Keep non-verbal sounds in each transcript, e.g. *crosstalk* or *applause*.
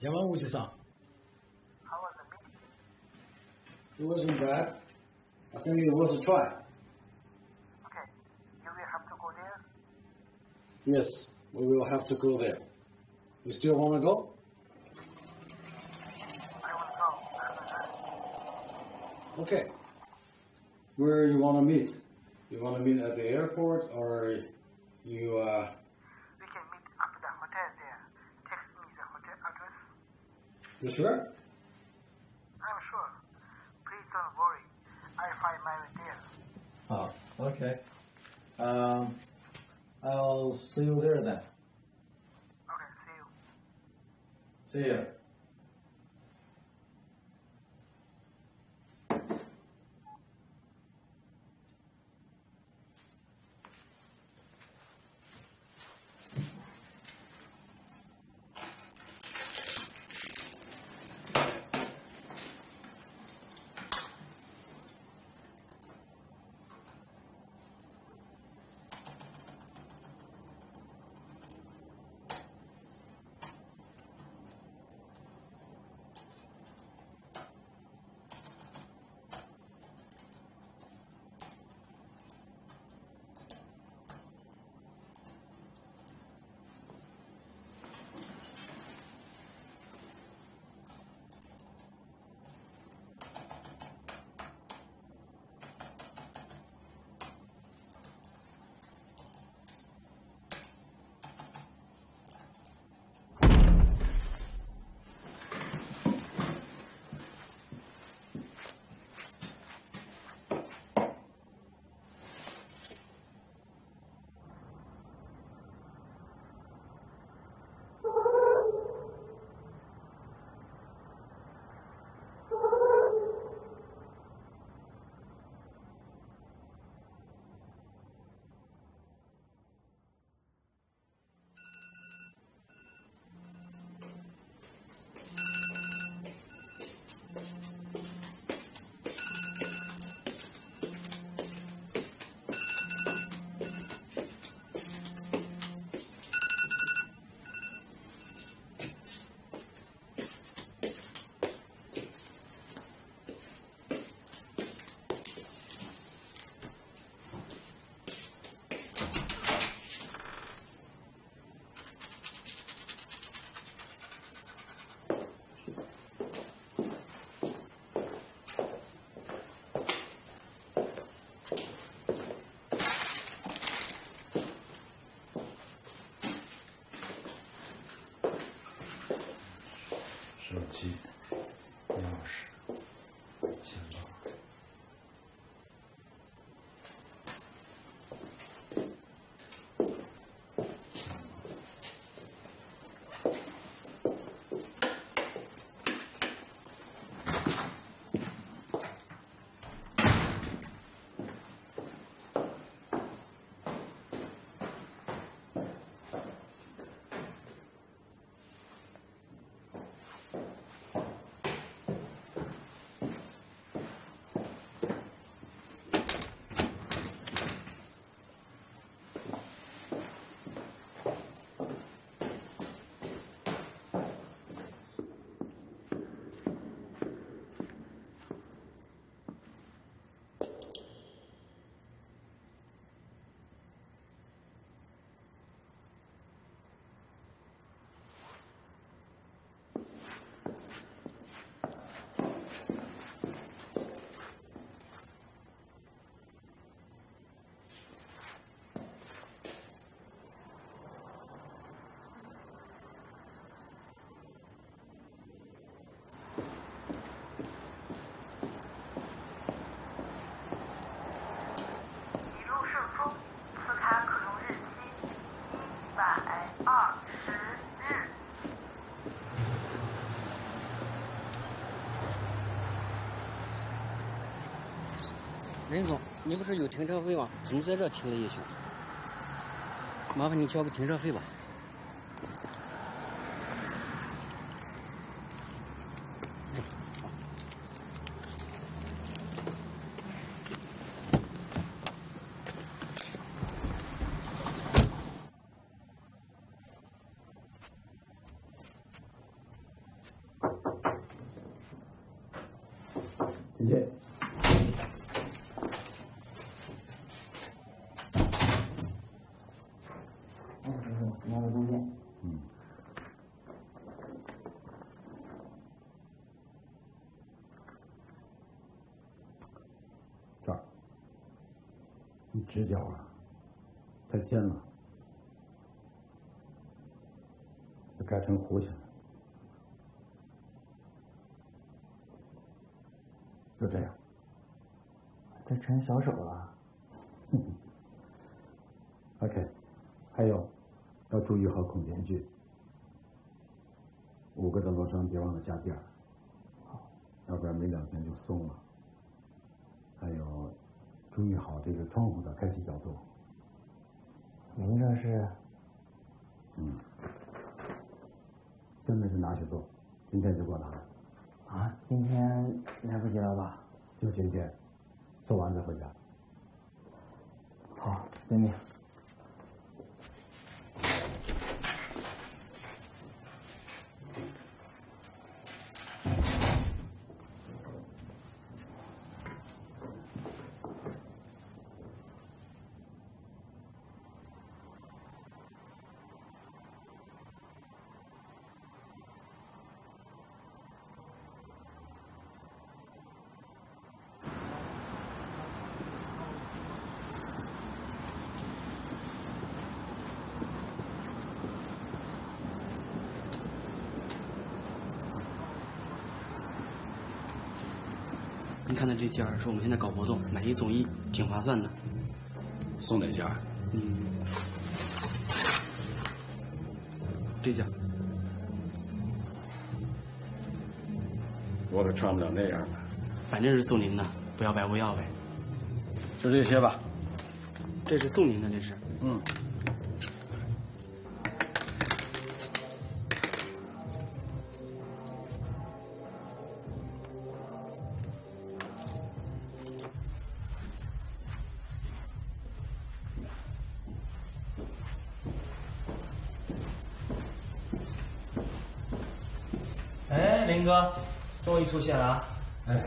How was the meeting? It wasn't bad. I think it was a try. Okay, you will have to go there. Yes, we will have to go there. You still want to go? I will go. Okay. Where you want to meet? You want to meet at the airport or you, uh, We can meet at the hotel there. Text me the hotel address. You sure? I'm sure. Please don't worry. I'll find my way there. Oh, okay. Um, I'll see you there then. Okay, see you. See ya. 任总，你不是有停车费吗？怎么在这停了一宿？麻烦你交个停车费吧。哎好去。拿个中间。嗯。这儿，你直角啊，太尖了，这改成弧形。就这样。这成小手了。OK，还有要注意好孔间距，五个的螺栓别忘了加垫儿，要不然没两天就松了。还有，注意好这个窗户的开启角度。您这是？去做，今天就给我拿来。啊，今天来不及了吧？就今天，做完再回家。好，遵命。看的这件儿是我们现在搞活动，买一送一，挺划算的。送哪件儿？嗯，这件儿我可穿不了那样的。反正是送您的，不要白不要呗。就这些吧。这是送您的，这是。嗯。出现了啊！哎，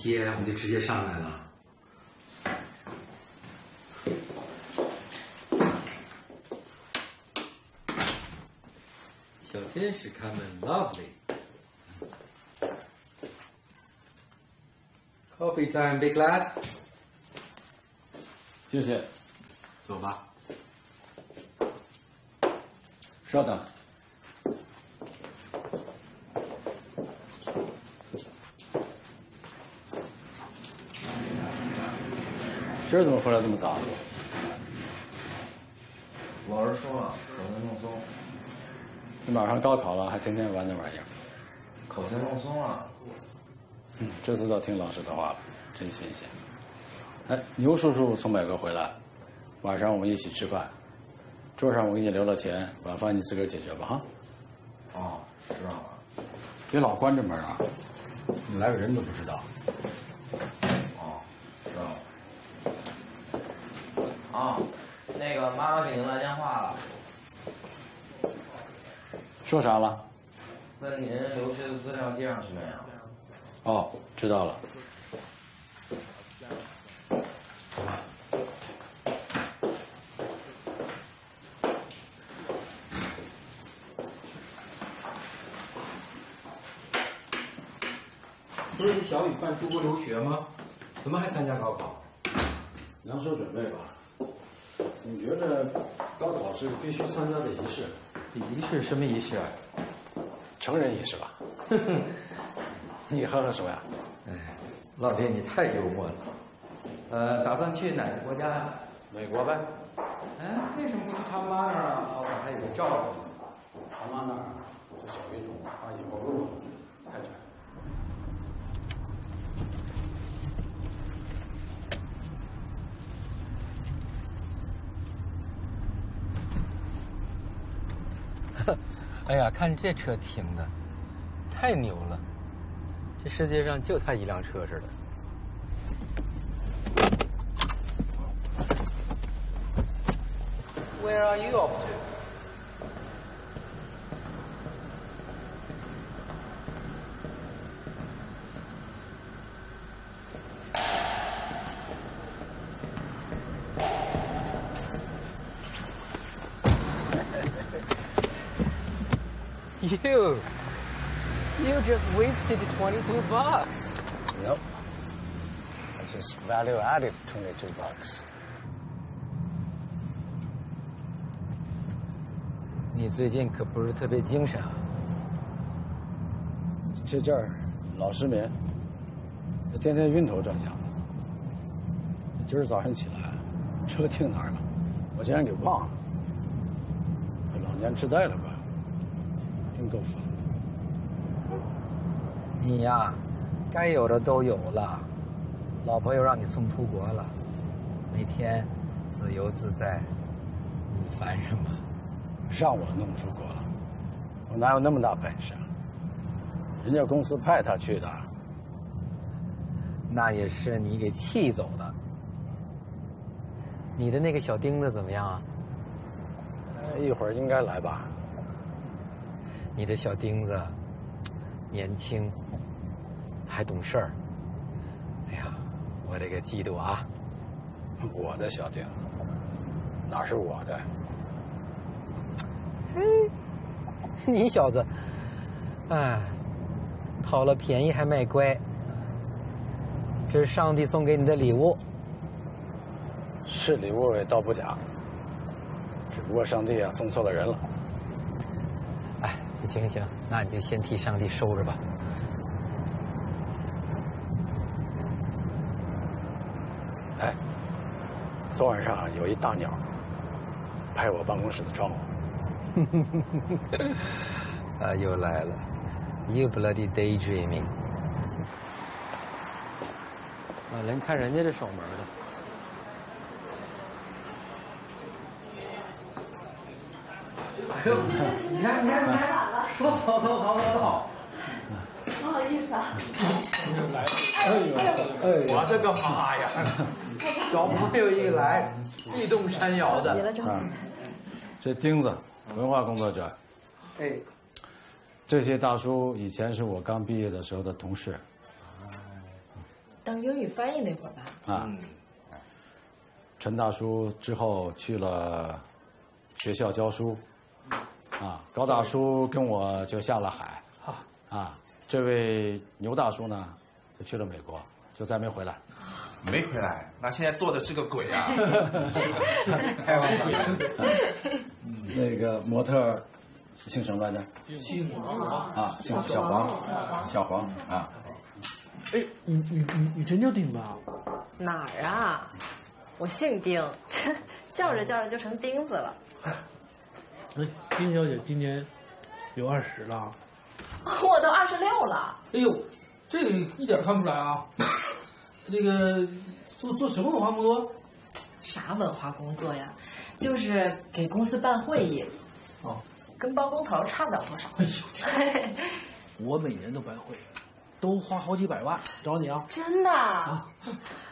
接，我就直接上来了。小天使开门，lovely。Coffee time, be glad。谢谢。走吧。稍等。今儿怎么回来这么早？老师说了，口才弄松，你马上高考了，还天天玩那玩意儿。口才弄松了。嗯，这次倒听老师的话了，真新鲜。哎，牛叔叔从美国回来，晚上我们一起吃饭，桌上我给你留了钱，晚饭你自个儿解决吧哈。哦，知道了。别老关着门啊，你来个人都不知道。哦，知道了。哦，那个妈妈给您来电话了，说啥了？问您留学的资料递上去没有？哦，知道了。走吧。不是小雨办出国留学吗？怎么还参加高考？两手准备吧。总觉得高考是必须参加的仪式，仪式什么仪式啊？成人仪式吧。*laughs* 你哼哼什么呀？哎，老爹你太幽默了。呃，打算去哪个国家呀？美国呗。哎，为什么不去他妈那儿啊？老板还有个照顾。他妈那儿这小语种，怕以后路哎呀，看这车停的，太牛了！这世界上就他一辆车似的。Where are you off to? You, you just wasted 22 bucks. Nope. I just value added 22 bucks. 你最近可不是特别精神啊。这阵儿老失眠，天天晕头转向的。今儿早上起来，车停哪儿了？我竟然给忘了。老年痴呆了吧？你呀，该有的都有了，老婆又让你送出国了，每天自由自在，你烦什么？让我弄出国了，我哪有那么大本事？人家公司派他去的。那也是你给气走的。你的那个小钉子怎么样啊？一会儿应该来吧。你的小钉子年轻，还懂事儿。哎呀，我这个嫉妒啊！我的小钉哪是我的？嘿，你小子，哎，讨了便宜还卖乖。这是上帝送给你的礼物。是礼物也倒不假，只不过上帝啊送错了人了。哎，行行，那你就先替上帝收着吧。哎，昨晚上有一大鸟拍我办公室的窗户。*laughs* 啊，又来了，You bloody daydreaming！啊，连看人家这守门的。哎呦，你看，你看，你看，说走走走走走。不好意思啊。哎呦，我的个妈呀！小朋友一来，地动山摇的。啊，这钉子，文化工作者。哎，这些大叔以前是我刚毕业的时候的同事。当英语翻译那会儿吧。啊。陈大叔之后去了学校教书。啊，高大叔跟我就下了海。啊，这位牛大叔呢，就去了美国，就再没回来。没回来，那现在做的是个鬼啊！*laughs* 开玩笑。那个模特姓什么来着？姓黄啊，姓小黄，小黄啊。哎，你你你你真叫丁吧？哪儿啊？我姓丁，*laughs* 叫着叫着就成钉子了。那金小姐今年有二十了。*laughs* 我都二十六了。哎呦，这个一点看不出来啊。这个做做什么文化工作？啥文化工作呀？就是给公司办会议。哦。跟包工头差不了多少。哎呦，*laughs* 我每年都办会，都花好几百万，找你啊。真的？啊、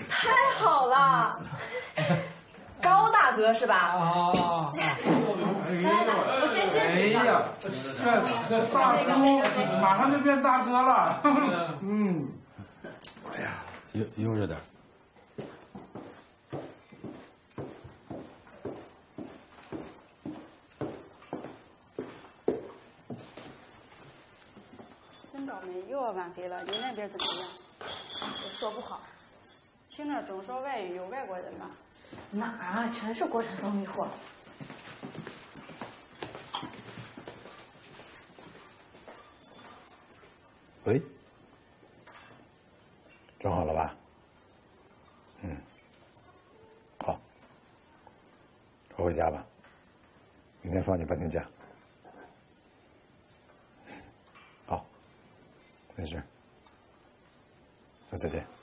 太好了。*laughs* 高大哥是吧？啊！来来来，我先进去。哎呀，这这大叔马上就变大哥了。嗯。哎呀，悠悠着点。真倒霉，又要晚飞了。你那边怎么样？我说不好。听着总说外语，有外国人吧？哪儿啊？全是国产装逼货。喂，装好了吧？嗯，好，快回家吧，明天放你半天假。好，没事，那再见。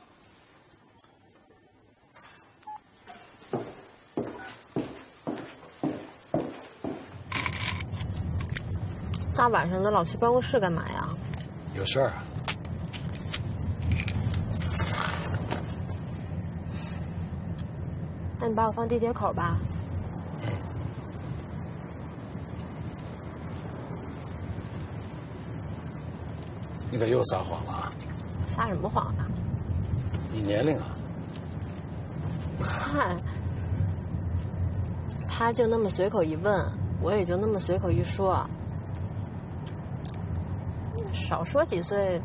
大晚上的老去办公室干嘛呀？有事儿啊？那你把我放地铁口吧。你可又撒谎了啊！撒什么谎啊？你年龄啊？嗨，他就那么随口一问，我也就那么随口一说。少说几岁，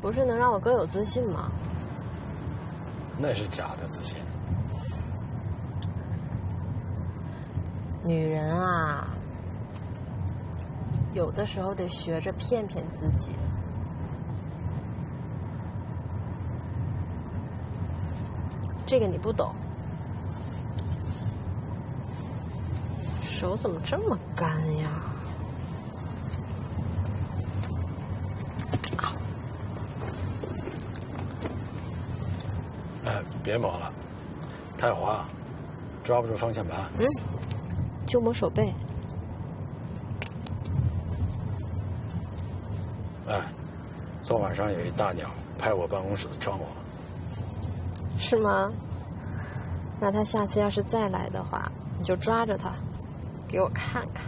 不是能让我更有自信吗？那是假的自信。女人啊，有的时候得学着骗骗自己。这个你不懂，手怎么这么干呀？哎，别抹了，太滑，抓不住方向盘。嗯，就抹手背。哎，昨晚上有一大鸟拍我办公室的窗户。是吗？那他下次要是再来的话，你就抓着他，给我看看。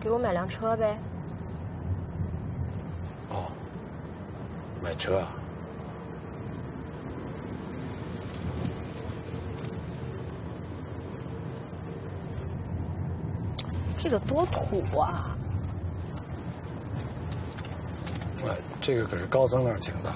给我买辆车呗。哦，买车啊？这个多土啊！哎，这个可是高僧那儿请的。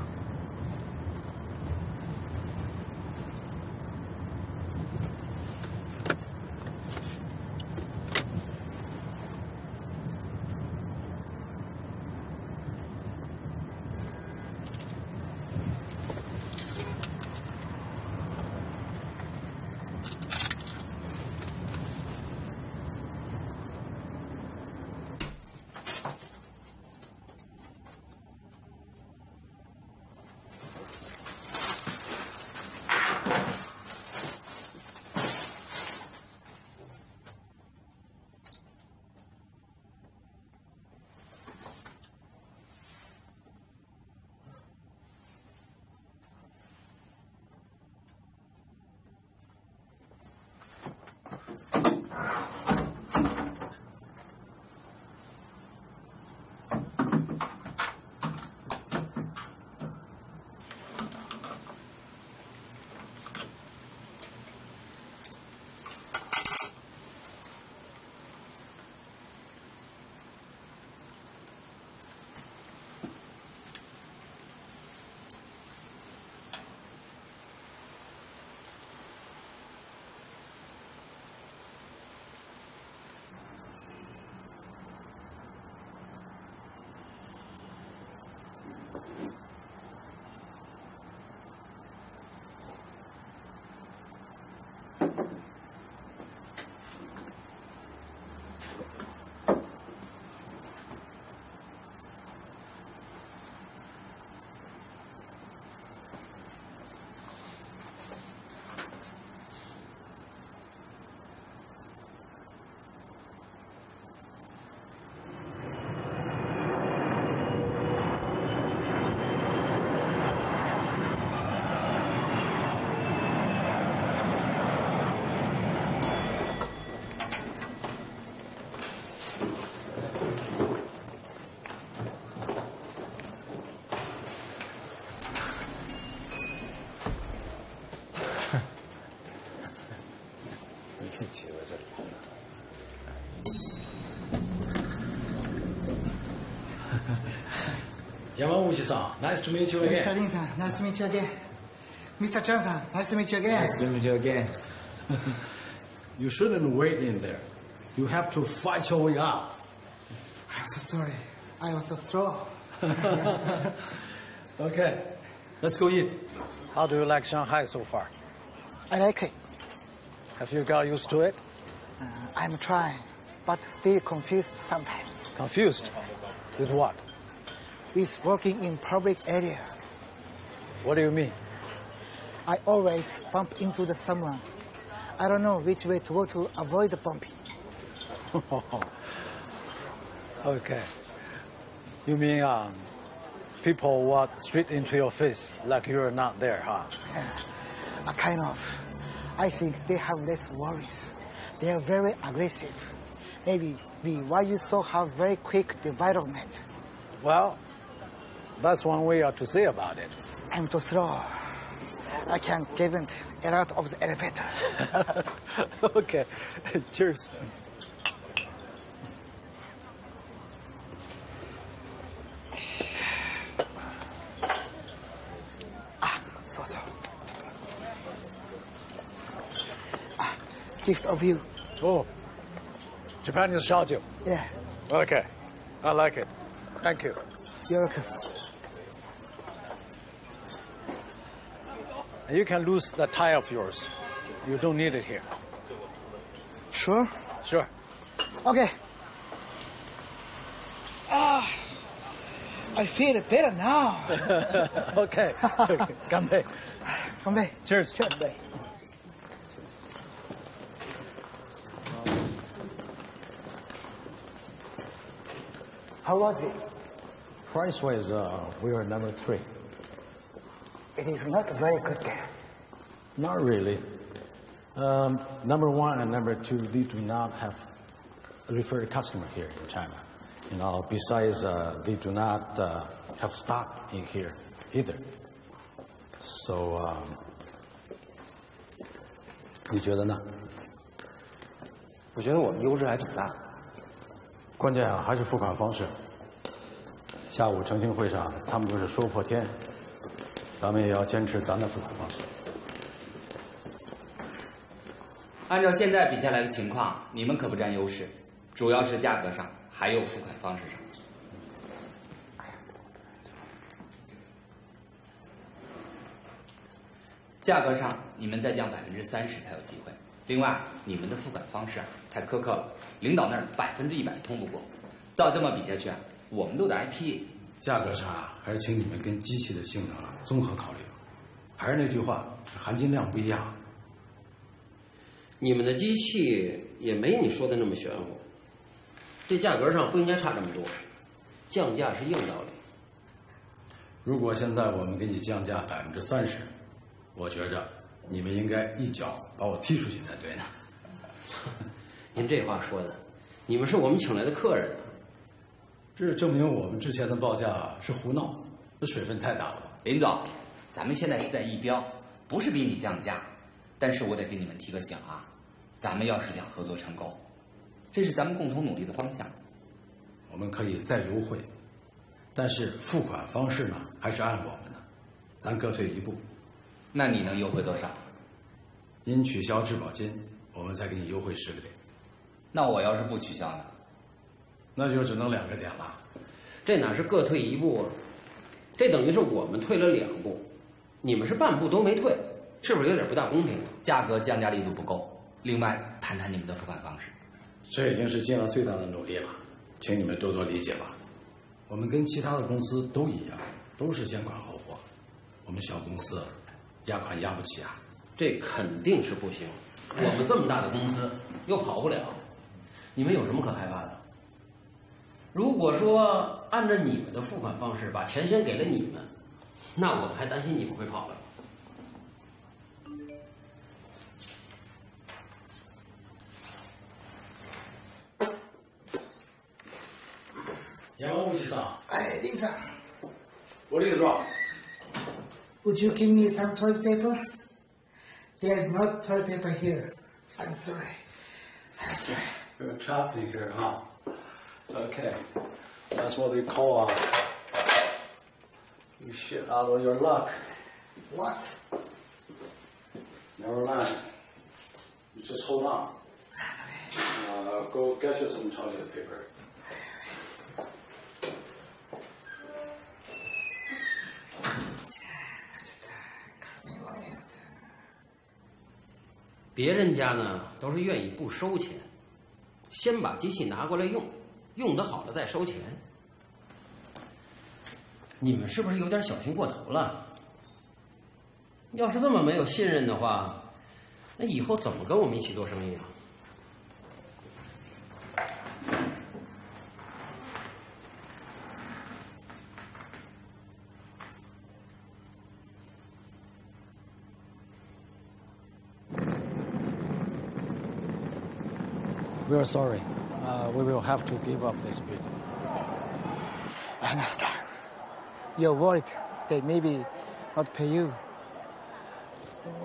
Yamaguchi-san, nice to meet you Mr. again. Lin-san, nice to meet you again. Mr. Chang-san, nice to meet you again. Nice to meet you again. *laughs* you shouldn't wait in there. You have to fight your way up. I'm so sorry. I was so slow. *laughs* okay, let's go eat. How do you like Shanghai so far? I like it. Have you got used to it? Uh, I'm trying, but still confused sometimes. Confused? With what? With working in public area. What do you mean? I always bump into the someone. I don't know which way to go to avoid the bumping. *laughs* okay. You mean um, people walk straight into your face like you're not there, huh? Uh, kind of. I think they have less worries. They are very aggressive. Maybe we why you so have very quick development. Well, that's one way to say about it. I'm too slow. I can't get it out of the elevator. *laughs* okay, cheers. Ah, so so. Ah, gift of you. Oh, Japanese shoju. Yeah, Okay, I like it. Thank you. you're welcome. You can lose that tie of yours. You don't need it here. Sure? Sure. Okay. Ah, I feel better now. *laughs* okay. *laughs* Come Ganbei. Cheers. Cheers. Ganbei. How was it? Price was, uh, we were number three. It is not a very good game. Not really. Um, number one and number two, they do not have a referred customer here in China. You know, besides, uh, they do not uh, have stock in here either. So, um, 你觉得呢？我觉得我们优势还挺大。关键啊，还是付款方式。下午澄清会上，他们就是说破天， 咱们也要坚持咱的付款方式。按照现在比下来的情况，你们可不占优势，主要是价格上，还有付款方式上。价格上，你们再降百分之三十才有机会。另外，你们的付款方式啊太苛刻了，领导那儿百分之一百通不过。照这么比下去啊，我们都得挨批。价格上啊，还是请你们跟机器的性能啊综合考虑。还是那句话，含金量不一样。你们的机器也没你说的那么玄乎，这价格上不应该差这么多，降价是硬道理。如果现在我们给你降价百分之三十，我觉着你们应该一脚把我踢出去才对呢。*laughs* 您这话说的，你们是我们请来的客人啊。这证明我们之前的报价是胡闹，这水分太大了吧？林总，咱们现在是在一标，不是逼你降价，但是我得给你们提个醒啊，咱们要是想合作成功，这是咱们共同努力的方向。我们可以再优惠，但是付款方式呢，还是按我们的，咱各退一步。那你能优惠多少？您取消质保金，我们再给你优惠十个点。那我要是不取消呢？那就只能两个点了。这哪是各退一步啊？这等于是我们退了两步，你们是半步都没退，是不是有点不大公平？价格降价力度不够。另外，谈谈你们的付款方式。这已经是尽了最大的努力了，请你们多多理解吧。我们跟其他的公司都一样，都是先款后货。我们小公司压款压不起啊。这肯定是不行。我们这么大的公司又跑不了，你们有什么可害怕的？如果说按照你们的付款方式把钱先给了你们，那我们还担心你们会跑了。山口さん。哎，李长。What is wrong? Would you give me some toilet paper? There is no toilet paper here. I'm sorry. That's right. You're a trapmaker, huh? Okay. That's what they call uh, you shit out of your luck. What? Never mind. You just hold on. Uh, go get you some toilet paper. 别人家呢都是愿意不收钱，先把机器拿过来用， 用的好了再收钱。你们是不是有点小心过头了？要是这么没有信任的话，那以后怎么跟我们一起做生意啊？We are sorry. Uh, we will have to give up this bid. I understand. You're worried they maybe not pay you.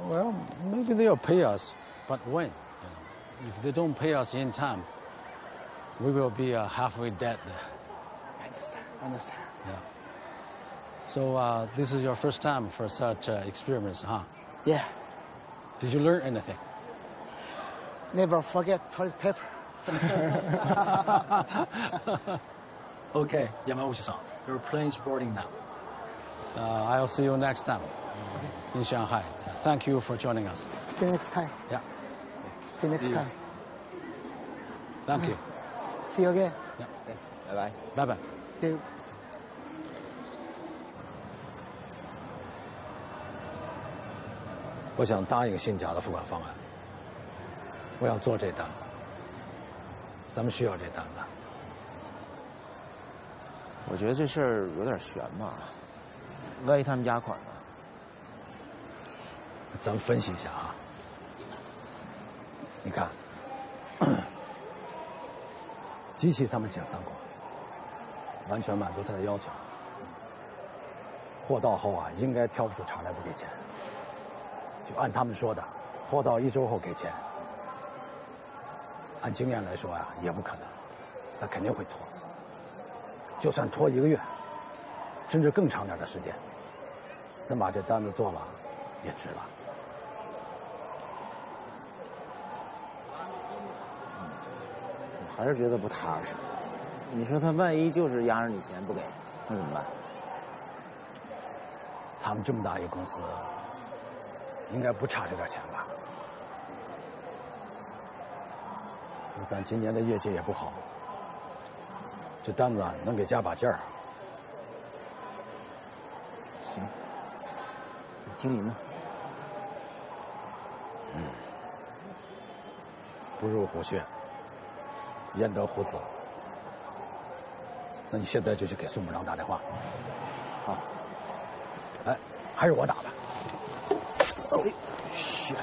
Well, maybe they'll pay us, but when? You know, if they don't pay us in time, we will be uh, halfway dead. I understand. I Understand. Yeah. So uh, this is your first time for such uh, experience, huh? Yeah. Did you learn anything? Never forget toilet paper. Okay, Yamauchi-san, your plane's boarding now. Uh, I'll see you next time in Shanghai. Thank you for joining us. See you next time. Yeah. See you next See you. time. Thank you. See you again. Yeah. 拜拜。拜拜。See you. 我想答应信甲的付款方案，我要做这单子，咱们需要这单子。我觉得这事儿有点悬吧，万一他们压款呢？咱们分析一下啊。你看，*clears throat* 机器他们检测过，完全满足他的要求。货到后啊，应该挑不出茬来不给钱。就按他们说的，货到一周后给钱。按经验来说呀、也不可能，他肯定会拖。就算拖一个月，甚至更长点的时间，咱把这单子做了，也值了。我还是觉得不踏实。你说他万一就是压着你钱不给，那怎么办？他们这么大一个公司，应该不差这点钱吧？咱今年的业绩也不好，这单子啊能给加把劲儿。行，听您的。嗯，不入虎穴，焉得虎子？那你现在就去给宋部长打电话。好。哎，还是我打吧。哦，shit！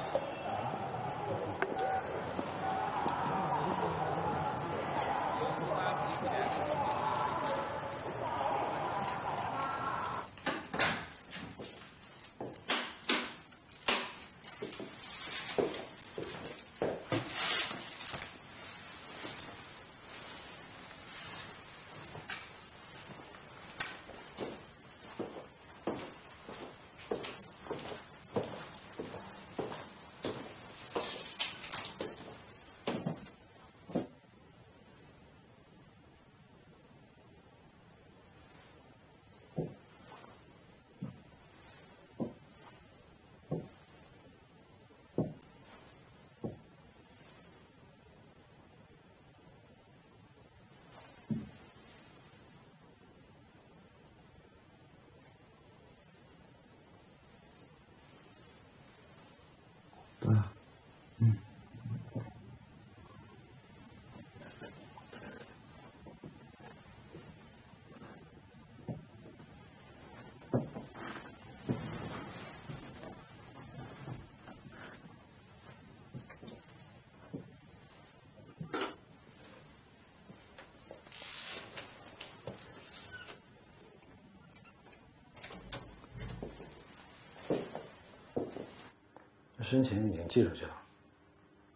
申请已经寄出去了，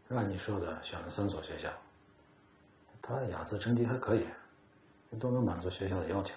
按你说的选了三所学校，他雅思成绩还可以，都能满足学校的要求。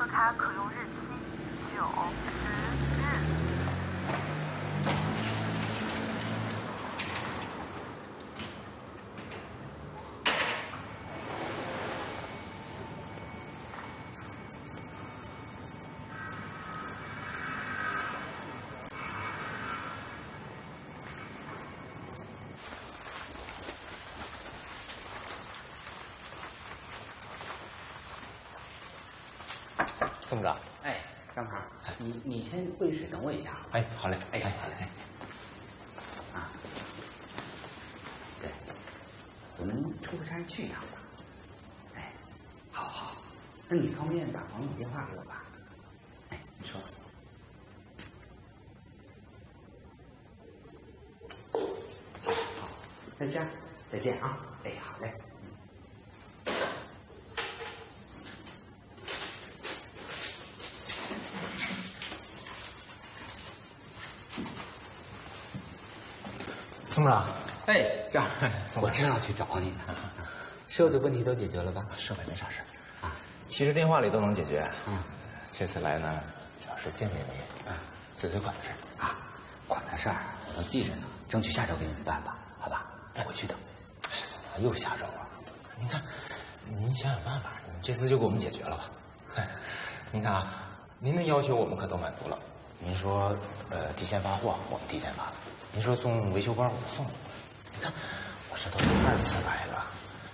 此卡可用日期九十日。宋哥，哎，张鹏，你你先会议室等我一下。哎，好嘞，哎，好嘞。啊，对，我们出个差去一趟吧。哎，好好，那你方便打黄总电话给我吧？哎，你说。好，那这样，再见啊！哎，好嘞。宋长，哎，这样，*laughs* 我正要去找你呢。*laughs* 设备问题都解决了吧？设备没啥事啊，其实电话里都能解决。嗯，这次来呢，主要是见见你。啊，随随款的事啊，款的事儿我都记着呢，争取下周给你们办吧，好吧？我回去等。哎，算了，又下周了！您看，您想想办法，这次就给我们解决了吧。哎，*laughs* 您看啊，您的要求我们可都满足了。您说，呃，提前发货，我们提前发了。您说送维修包，我们送了。二次来了。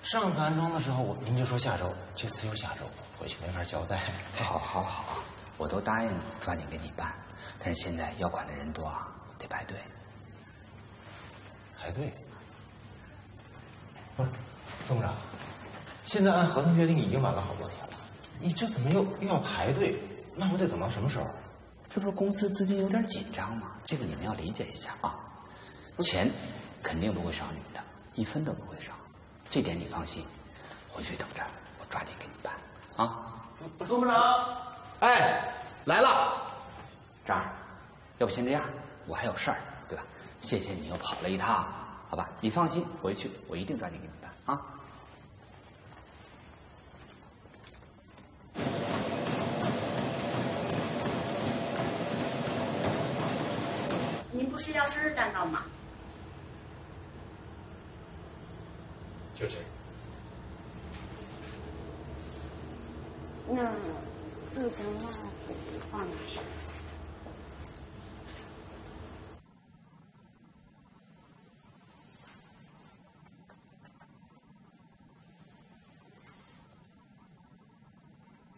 上次安装的时候，我您就说下周，这次又下周，回去没法交代。好，好，好，我都答应你，抓紧给你办。但是现在要款的人多啊，得排队。排队？不是，宋部长，现在按合同约定已经晚了好多天了，你这怎么又又要排队？那我得等到什么时候？这不是公司资金有点紧张吗？这个你们要理解一下啊。钱肯定不会少你们的，一分都不这点你放心。回去等着，我抓紧给你办啊。宋部长，哎，来了，张儿，要不先这样，我还有事儿，对吧？谢谢你又跑了一趟，好吧？你放心，回去我一定抓紧给你办啊。您不是要生日蛋糕吗？就这个。那字跟蜡烛放哪儿？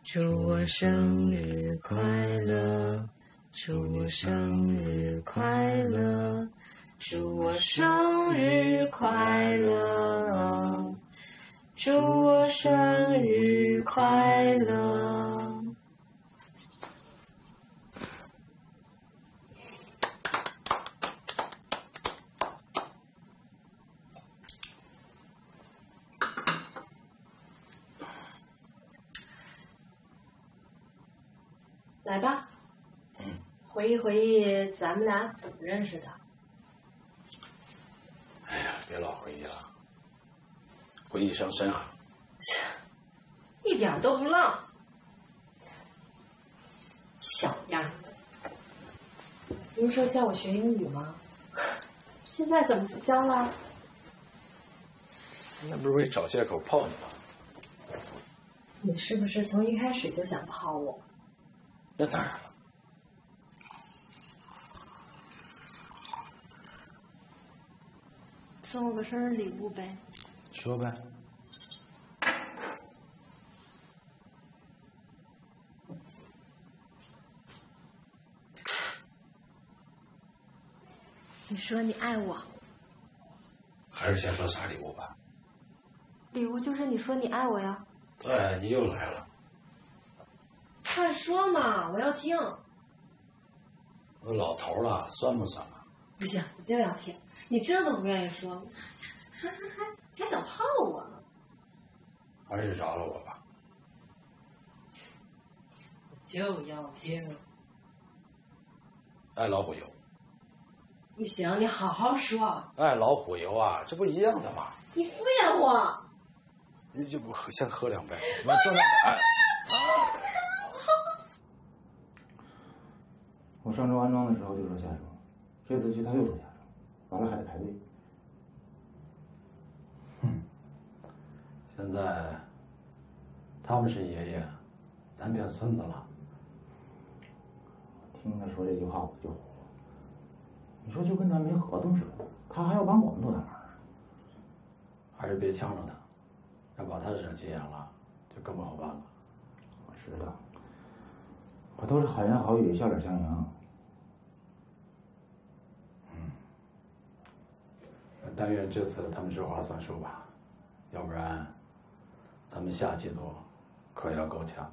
祝我生日快乐，祝我生日快乐，祝我生日快乐，祝我生日快乐。来吧，回忆回忆咱们俩怎么认识的。别老回忆了，回忆伤身啊！切一点都不浪，小样儿的！不是说教我学英语吗？现在怎么不教了？那不是为找借口泡你吗？你是不是从一开始就想泡我？那当然了。送我个生日礼物呗。说呗。你说你爱我，还是先说啥礼物吧。礼物就是你说你爱我呀。哎，你又来了。快说嘛，我要听。我老头了，算不算啊？不行，我就要听。你这都不愿意说，还还还还想泡我呢？还是饶了我吧。就要听。爱老虎油。不行，你好好说。爱老虎油啊，这不一样的吗？你敷衍我。你就不先喝两杯。不行。我上周安装的时候就说下周，这次去他又说下周，完了还得排队。哼，现在他们是爷爷，咱变孙子了。听他说这句话我就火了。你说就跟咱没合同似的，他还要把我们多大忙？还是别呛着他，要把他惹急眼了，就更不好办了。我知道，我都是好言好语，笑脸相迎。但愿这次他们说话算数吧，要不然，咱们下季度可要够呛。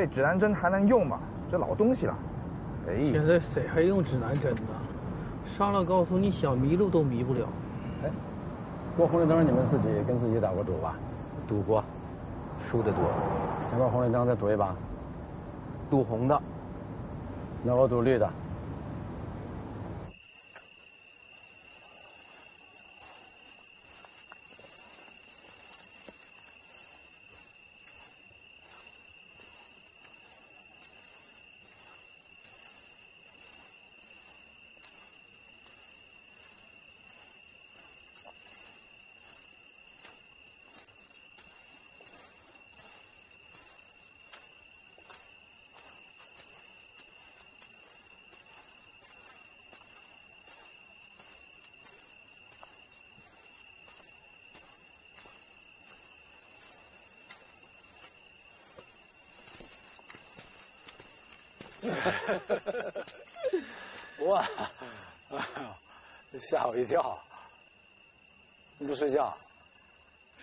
这指南针还能用吗？这老东西了。哎，现在谁还用指南针呢？上了高速，你想迷路都迷不了。哎，过红绿灯你们自己跟自己打过赌吧？赌过，输的多。前面红绿灯再赌一把。赌红的。那我赌绿的。*laughs* 哇！*laughs* 吓我一跳！你不睡觉？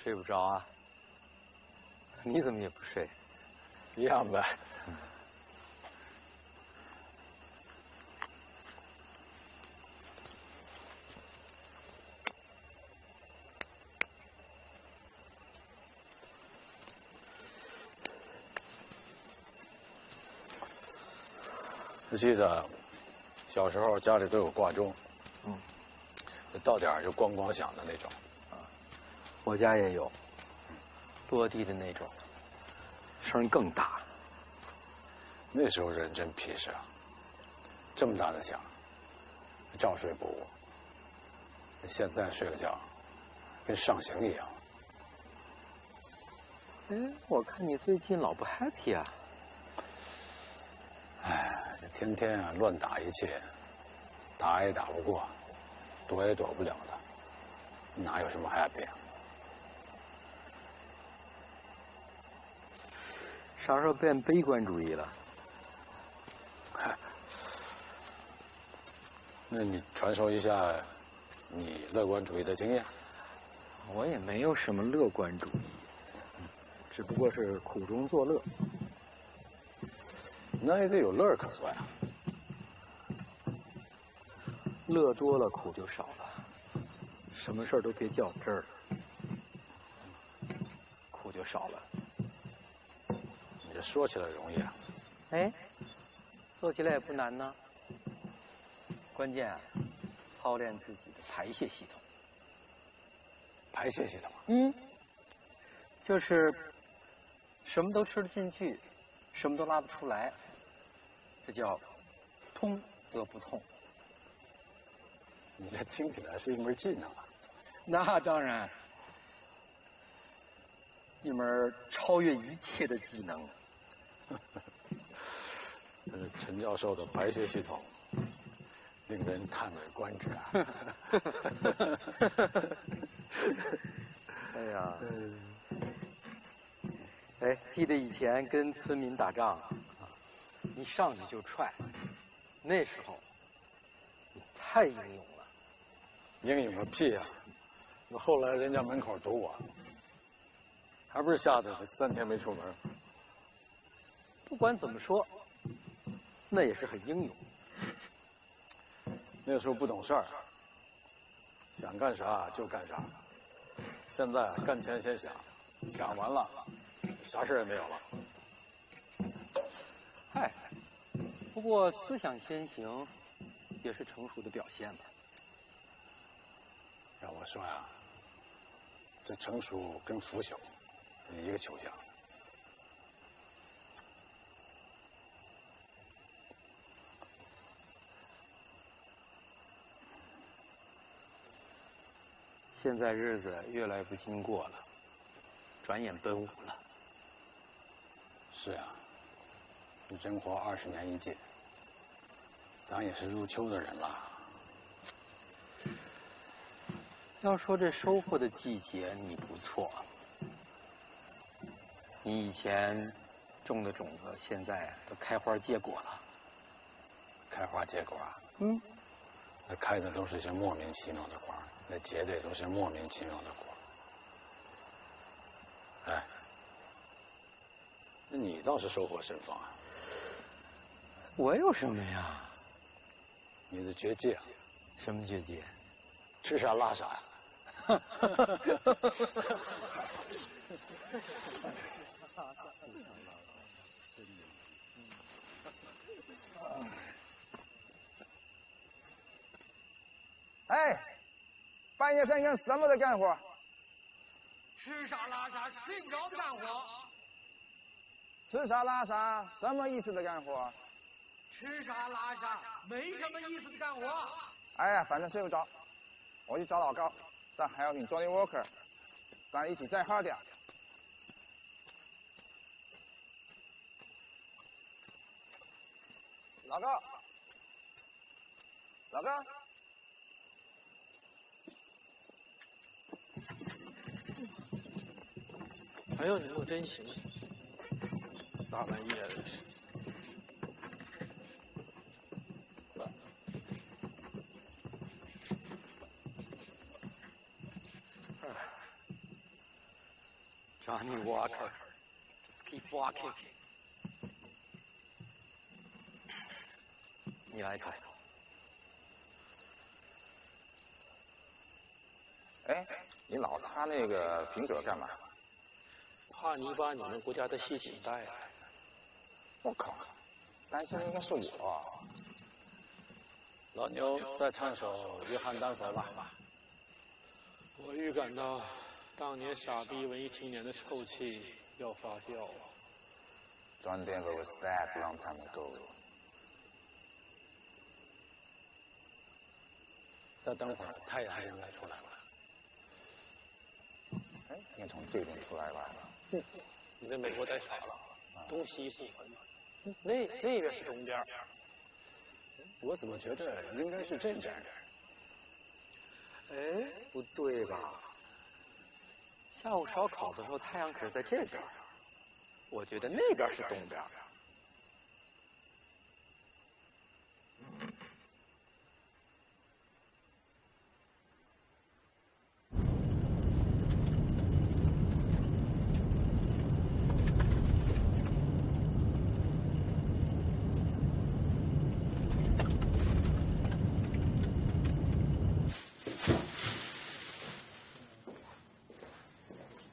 睡不着啊？你怎么也不睡？一样呗。我记得小时候家里都有挂钟，嗯，到点儿就咣咣响的那种。啊我家也有，落地的那种，声更大。那时候人真皮实啊，这么大的响，照睡不误。现在睡个觉，跟上刑一样。哎，我看你最近老不 happy 啊。天天啊乱打一切，打也打不过，躲也躲不了的，哪有什么 happy 啊？啥时候变悲观主义了？*laughs* 那你传授一下你乐观主义的经验。我也没有什么乐观主义，只不过是苦中作乐。那也得有乐可说呀。乐多了，苦就少了。什么事儿都别较真儿，苦就少了。你这说起来容易啊。哎，做起来也不难呢。关键啊，操练自己的排泄系统。排泄系统？嗯，就是什么都吃得进去，什么都拉得出来，这叫通则不痛。你这听起来是一门技能啊。那当然，一门超越一切的技能。*laughs* 这是陈教授的排泄系统，令人叹为观止啊！哎呀，*laughs* 哎，记得以前跟村民打仗，你上去就踹，那时候你太英勇了。英勇个屁呀！那后来人家门口堵我，还不是吓得三天没出门。不管怎么说，那也是很英勇。那时候不懂事儿，想干啥就干啥。现在干前先想，想完了，啥事也没有了。嗨，不过思想先行，也是成熟的表现吧。要我说呀，这成熟跟腐朽一个球项。现在日子越来越不经过了，转眼奔五了。是呀，人活二十年一届，咱也是入秋的人了。要说这收获的季节，你不错。你以前种的种子，现在都开花结果了。开花结果啊？嗯。那开的都是些莫名其妙的花，那结的也都是莫名其妙的果。哎，那你倒是收获甚丰啊！我有什么呀？你的绝技啊！什么绝技？吃啥拉啥呀！*laughs* 哎，半夜三更什么的干活？吃啥拉啥，睡不着的干活。吃啥拉啥，什么意思的干活？吃啥拉啥，没什么意思的干活。哎呀，反正睡不着，我去找老高，但还有你 Johnny Walker，咱一起再喝点。老高，老高。哎呦，你可真行，大半夜的。Johnny Walker, just keep walking. 你来看。哎，你老擦那个瓶嘴干嘛？怕你把你们国家的细菌带来。我靠，担心的应该是我。老牛，再唱首《约翰丹佛》吧。我预感到，当年傻逼文艺青年的臭气要发酵。John Denver was dead long time ago。再等会儿，太阳应该出来了。哎，应该从这边出来吧？嗯，你在美国待傻了，东西不分，那那边是东边。我怎么觉得应该是这边？哎，不对吧？下午烧烤的时候，太阳可是在这边，我觉得那边是东边。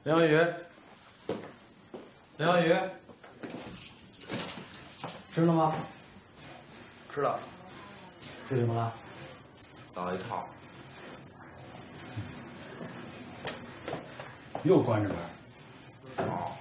梁宇，梁宇，吃了吗？吃了。吃什么了？倒一套。又关着门。好。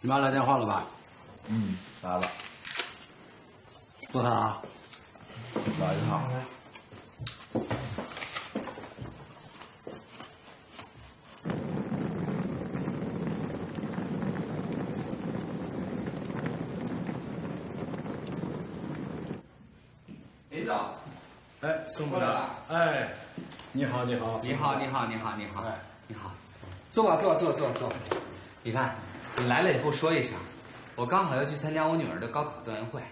你妈来电话了吧？嗯，来了。多大啊？来一套。哎，宋部长了，哎，你好，你好，你好，你好，你好，你好，你好，坐吧，坐坐坐坐。你看，你来了也不说一声，我刚好要去参加我女儿的高考段运会，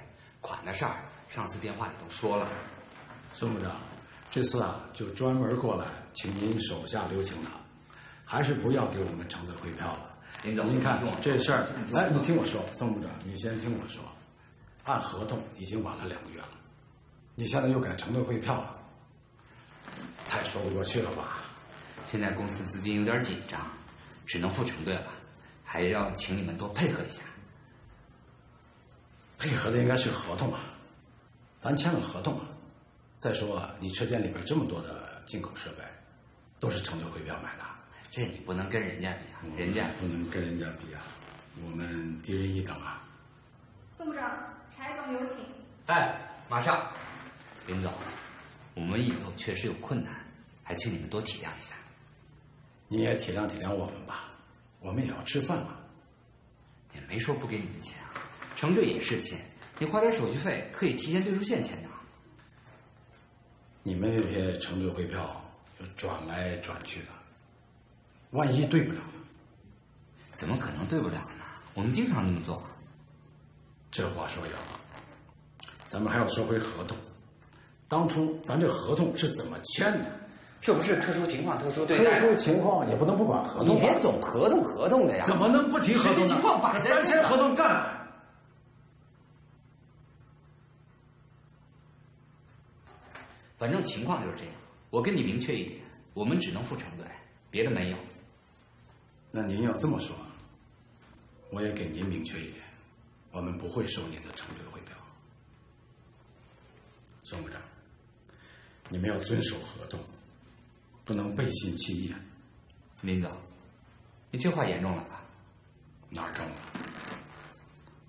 款的事儿上次电话里都说了。宋部长，这次啊就专门过来，请您手下留情了，还是不要给我们承兑汇票了。林总，您看这事儿，哎，你听我说，宋部长，你先听我说，按合同已经晚了两个月了，你现在又改承兑汇票了，太说不过去了吧？现在公司资金有点紧张，只能付成队了，还要请你们多配合一下。配合的应该是合同啊，咱签了合同啊。再说你车间里边这么多的进口设备，都是成队汇票买的，这你不能跟人家比啊，人家不能跟人家比啊，我们低人一等啊。宋部长，柴总有请。哎，马上，林总，我们以后确实有困难，还请你们多体谅一下。你也体谅体谅我们吧，我们也要吃饭嘛。也没说不给你们钱啊，成队也是钱，你花点手续费可以提前兑出现钱的。你们那些成队汇票就转来转去的，万一对不了，怎么可能对不了呢？我们经常这么做。这话说远了，咱们还要说回合同。当初咱这合同是怎么签的？这不是特殊情况特殊对待？特殊情况也不能不管合同。你别总合同合同的呀！怎么能不提合同呢？实际情况摆在咱签合同干嘛？反正情况就是这样，我跟你明确一点，我们只能付成本，别的没有。那您要这么说，我也给您明确一点，我们不会收您的成队汇标。宋部长，你们要遵守合同，不能背信弃义。林总，你这话严重了吧？哪儿重了？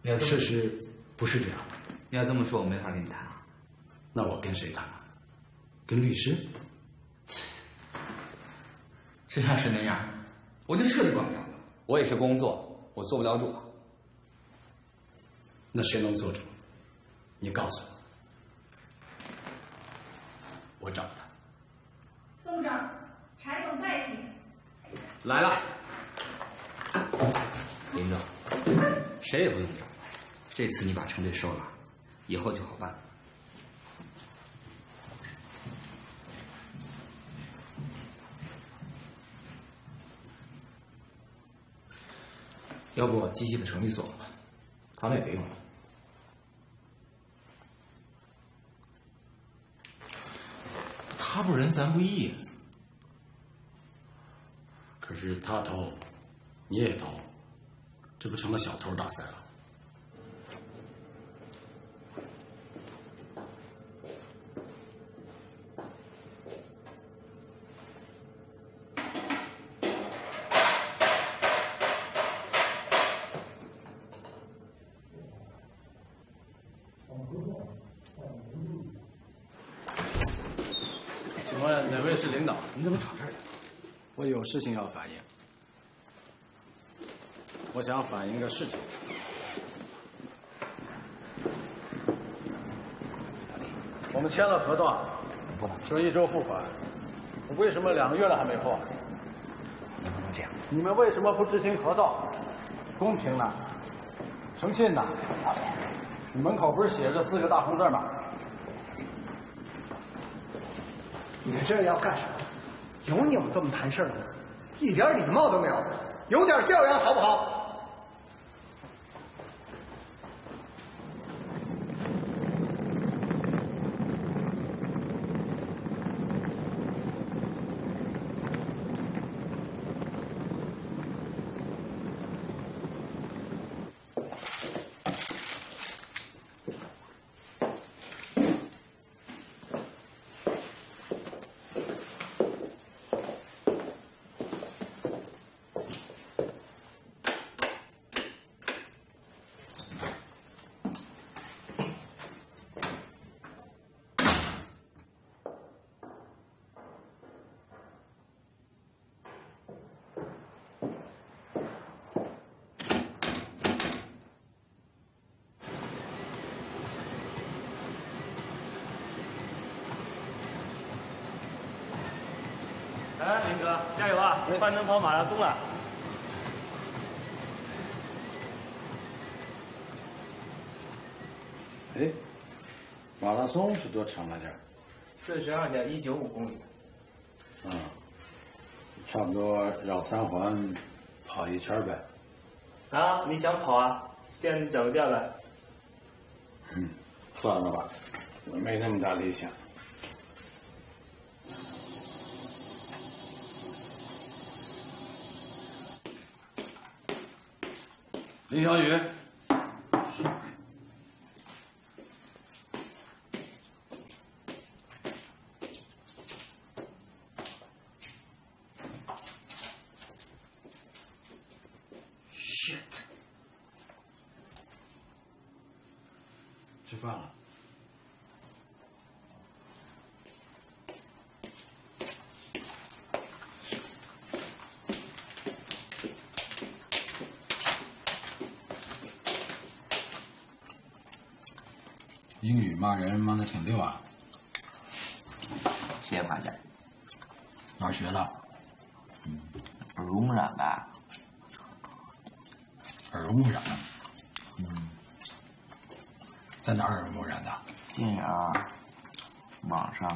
你要事实不是这样。你要这么说，我没法跟你谈啊。那我跟谁谈啊？跟律师？这要是那样，我就彻底管不了了。我也是工作，我做不了主。那谁能做主？你告诉我，我找他。宋部长，柴总在请。来了，林总，谁也不用找，这次你把成队收了，以后就好办了。要不机器的程序锁了吧？他那也别用了。他不仁，咱不义。可是他偷，你也偷，这不成了小偷大赛了？有事情要反映。我想反映个事情。我们签了合同，说一周付款，为什么两个月了还没付？能不能这样？你们为什么不执行合同？公平呢？诚信呢？你门口不是写着四个大红字吗？你这要干什么？有你们这么谈事儿的吗？一点礼貌都没有，有点教养好不好？哎，林哥，加油啊！快能跑马拉松了。哎，马拉松是多长来着？四十二点一九五公里。啊，差不多绕三环跑一圈呗。啊，你想跑啊？先整掉了。嗯，算了吧，我没那么大理想。林小雨，吃饭了。英语骂人骂的挺溜啊，谢谢夸奖。哪儿学的？耳濡目染吧。耳濡目染。嗯，在哪儿耳濡目染的？电影、网上、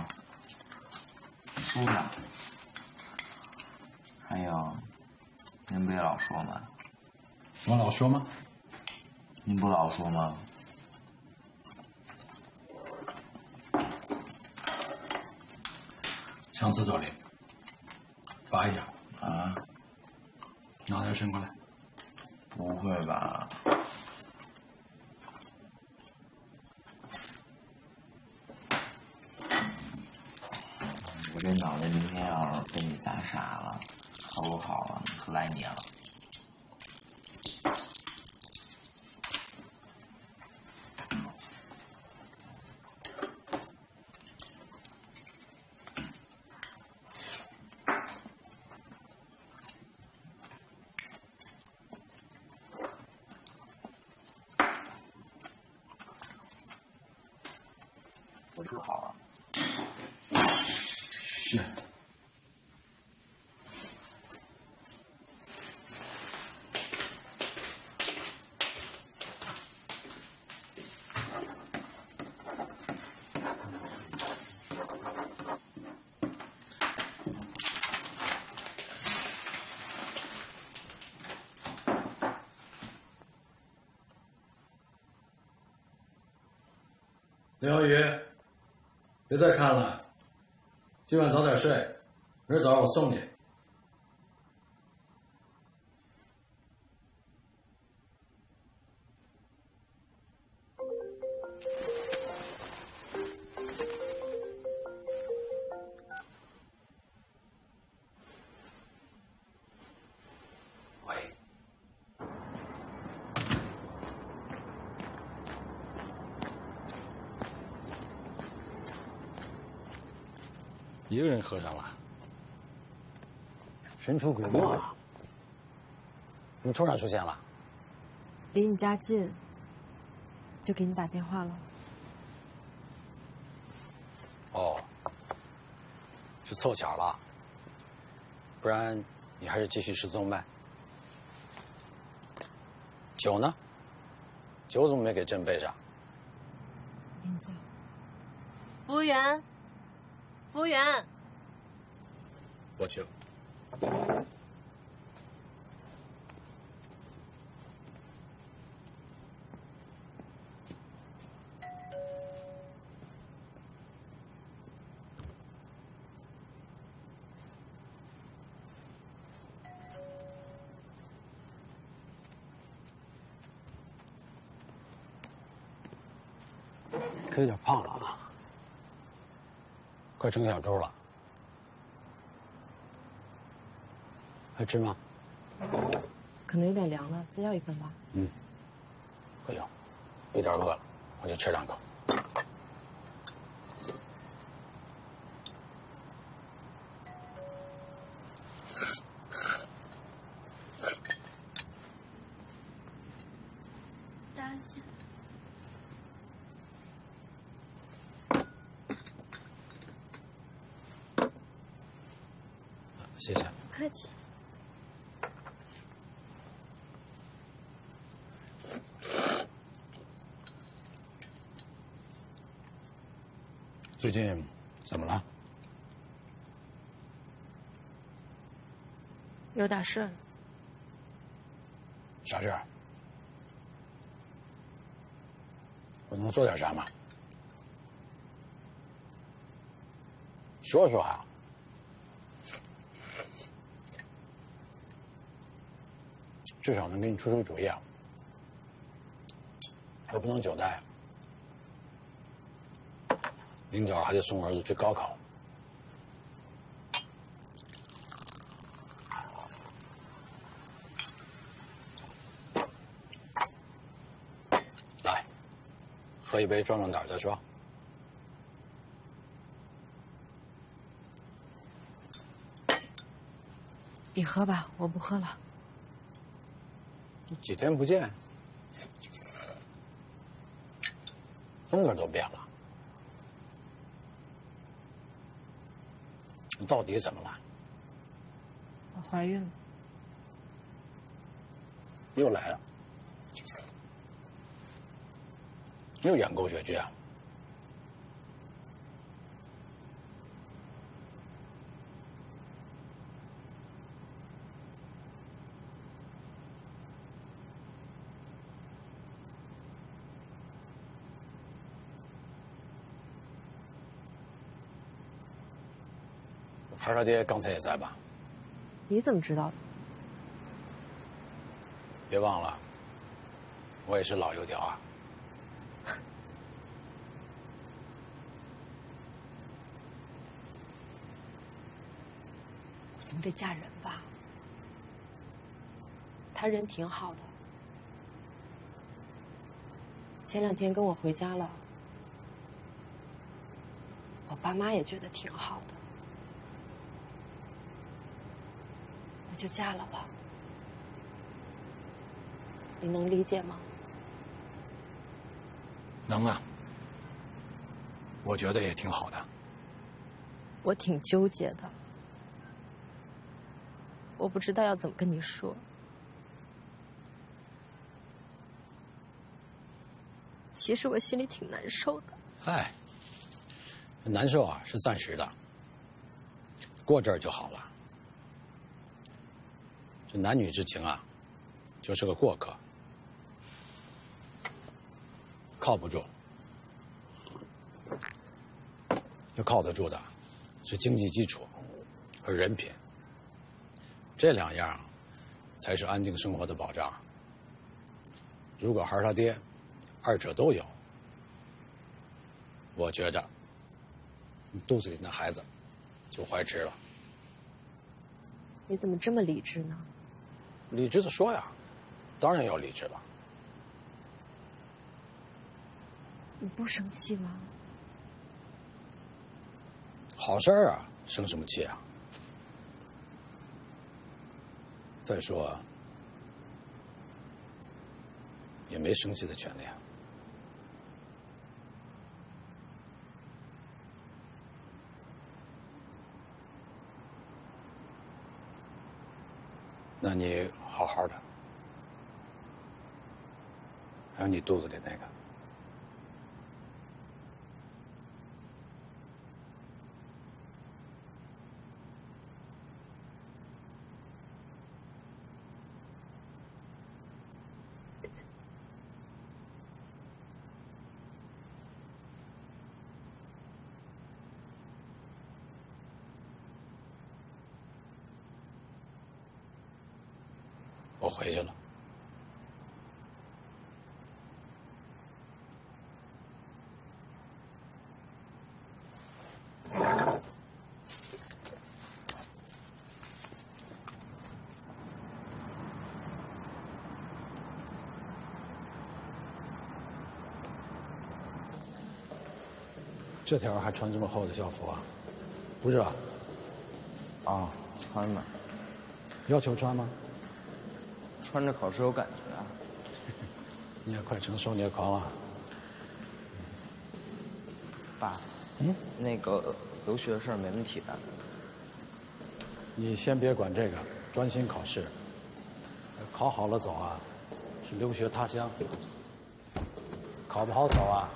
书上，还有，您不也老说吗？我老说吗？您不老说吗？强词夺理，罚一下。啊？脑袋伸过来。不会吧？我这脑袋明天要是被你砸傻了，好不好啊，可赖你了。我治好了。Shit！刘小雨，别再看了，今晚早点睡，明儿早上我送你。喝上了，神出鬼没啊！怎么突然出现了？离你家近，就给你打电话了。哦，是凑巧了，不然你还是继续失踪呗。酒呢？酒怎么没给朕备上？服务员，服务员，可有点胖了啊，快成小猪了。还吃吗？可能有点凉了，再要一份吧。嗯，不用，有点饿了，我就吃两口。等一下。谢谢。客气。最近怎么了？有点事儿。啥事儿？我能做点啥吗？说说啊。至少能给你出出主意啊。又不能久待，明早还得送儿子去高考。来，喝一杯壮壮胆再说。你喝吧，我不喝了。几天不见，风格都变了。你到底怎么了？我怀孕了。又来了？又演狗血剧啊？孩儿他爹刚才也在吧？你怎么知道的？别忘了，我也是老油条啊。我总得嫁人吧？他人挺好的，前两天跟我回家了，我爸妈也觉得挺好的，那就嫁了吧。你能理解吗？能啊，我觉得也挺好的。我挺纠结的，我不知道要怎么跟你说。其实我心里挺难受的。哎，难受啊是暂时的，过这儿就好了。这男女之情啊，就是个过客，靠不住。要靠得住的，是经济基础和人品，这两样才是安定生活的保障。如果孩儿他爹二者都有，我觉着你肚子里那孩子就怀迟了。你怎么这么理智呢？理智的说呀，当然要理智了。你不生气吗？好事儿啊，生什么气啊？再说，也没生气的权利啊。那你好好的，还有你肚子里那个。回去了。这条还穿这么厚的校服啊？不热？啊，穿吧。要求穿吗？穿着考试有感觉啊！*laughs* 你也快成受虐狂了。爸，嗯，那个留学的事儿没问题的。你先别管这个，专心考试。考好了走啊，是留学他乡；考不好走啊，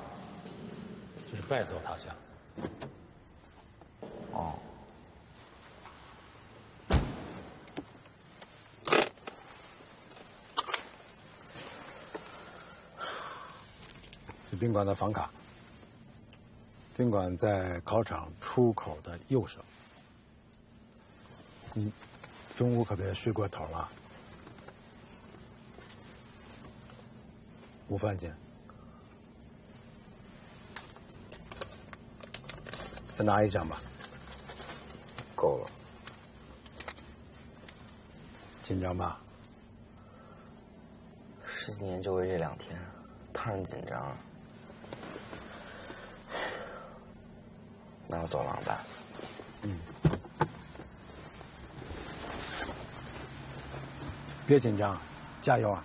就是败走他乡。宾馆的房卡。宾馆在考场出口的右手。嗯，中午可别睡过头了。午饭见。再拿一张吧。够了。紧张吧？十几年就为这两天，当然紧张了。那我走廊的。嗯。别紧张，加油啊！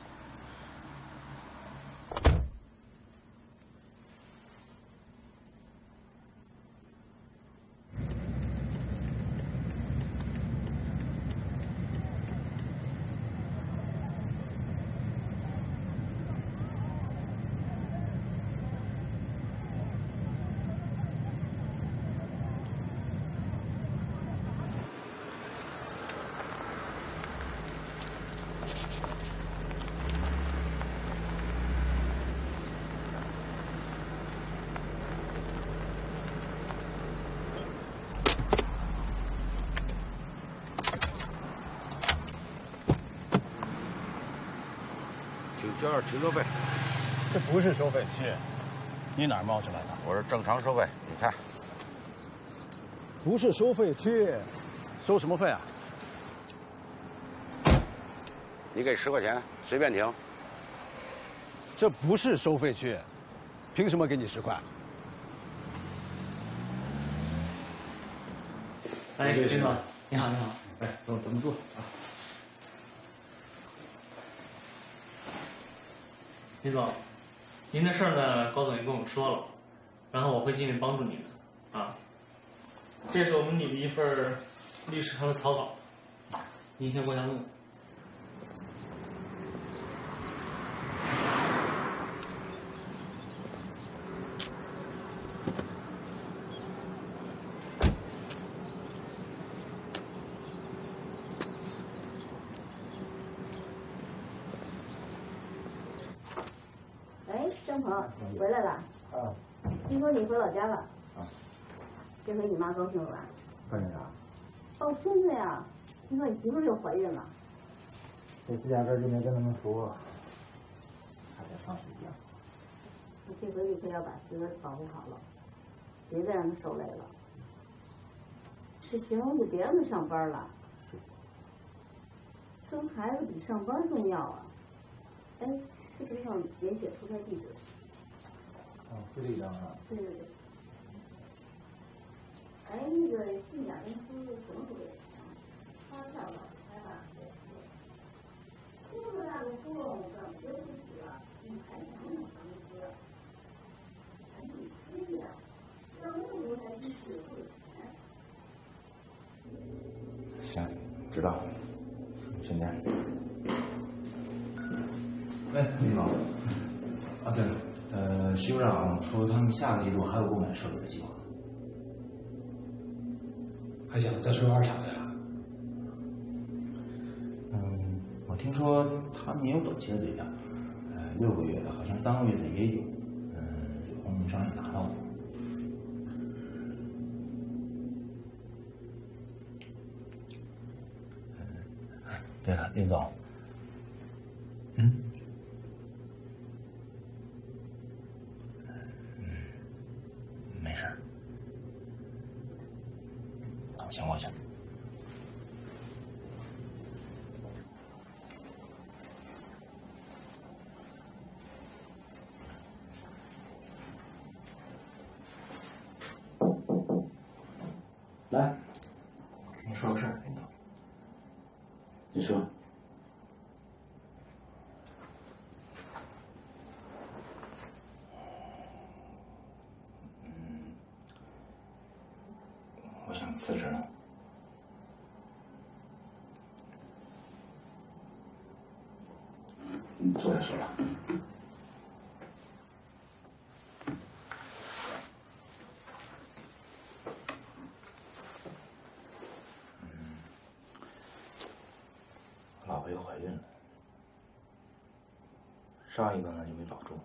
点停车费。这不是收费区，你哪儿冒出来的？我是正常收费。你看，不是收费区，收什么费啊？你给十块钱，随便停。这不是收费区，凭什么给你十块？哎，林总，你好，你好。哎，走，咱们坐啊。李总，您的事儿呢，高总也跟我说了，然后我会尽力帮助您的，啊。这是我们拟的一份律师函的草稿，您先过下目。哎，张鹏，回来了。啊。听说你回老家了。啊。高兴了吧？高兴啥？抱孙子呀！听说你媳妇儿又怀孕了。这这件事就没跟他们说，还在上学呢。我这回你可要把媳妇儿保护好了，别再让她受累了。这结婚就别让她上班了。生孩子比上班重要啊！哎，是不是上别写出差地址？啊，是这张啊。对对对。哎，那个信甲公司什么时候给发票了？开吧。这么大的窟窿，怎么就不起了？你还想哪公司？赶紧催呀！要那么多台机器不有钱？行，知道了。先这样。哎，李总。啊，对了，呃，徐部长说他们下个季度还有购买设备的计划。还想再收二傻子呀？嗯，我听说他们也有短期的对象，呃，六个月的，好像三个月的也有，嗯，有供应商也拿到了。对了，林总。嗯，没事儿。我先过去。来，跟你说个事儿，林总。你说。嗯，我想辞职了。你坐下说吧。我老婆又怀孕了，上一个呢就没保住，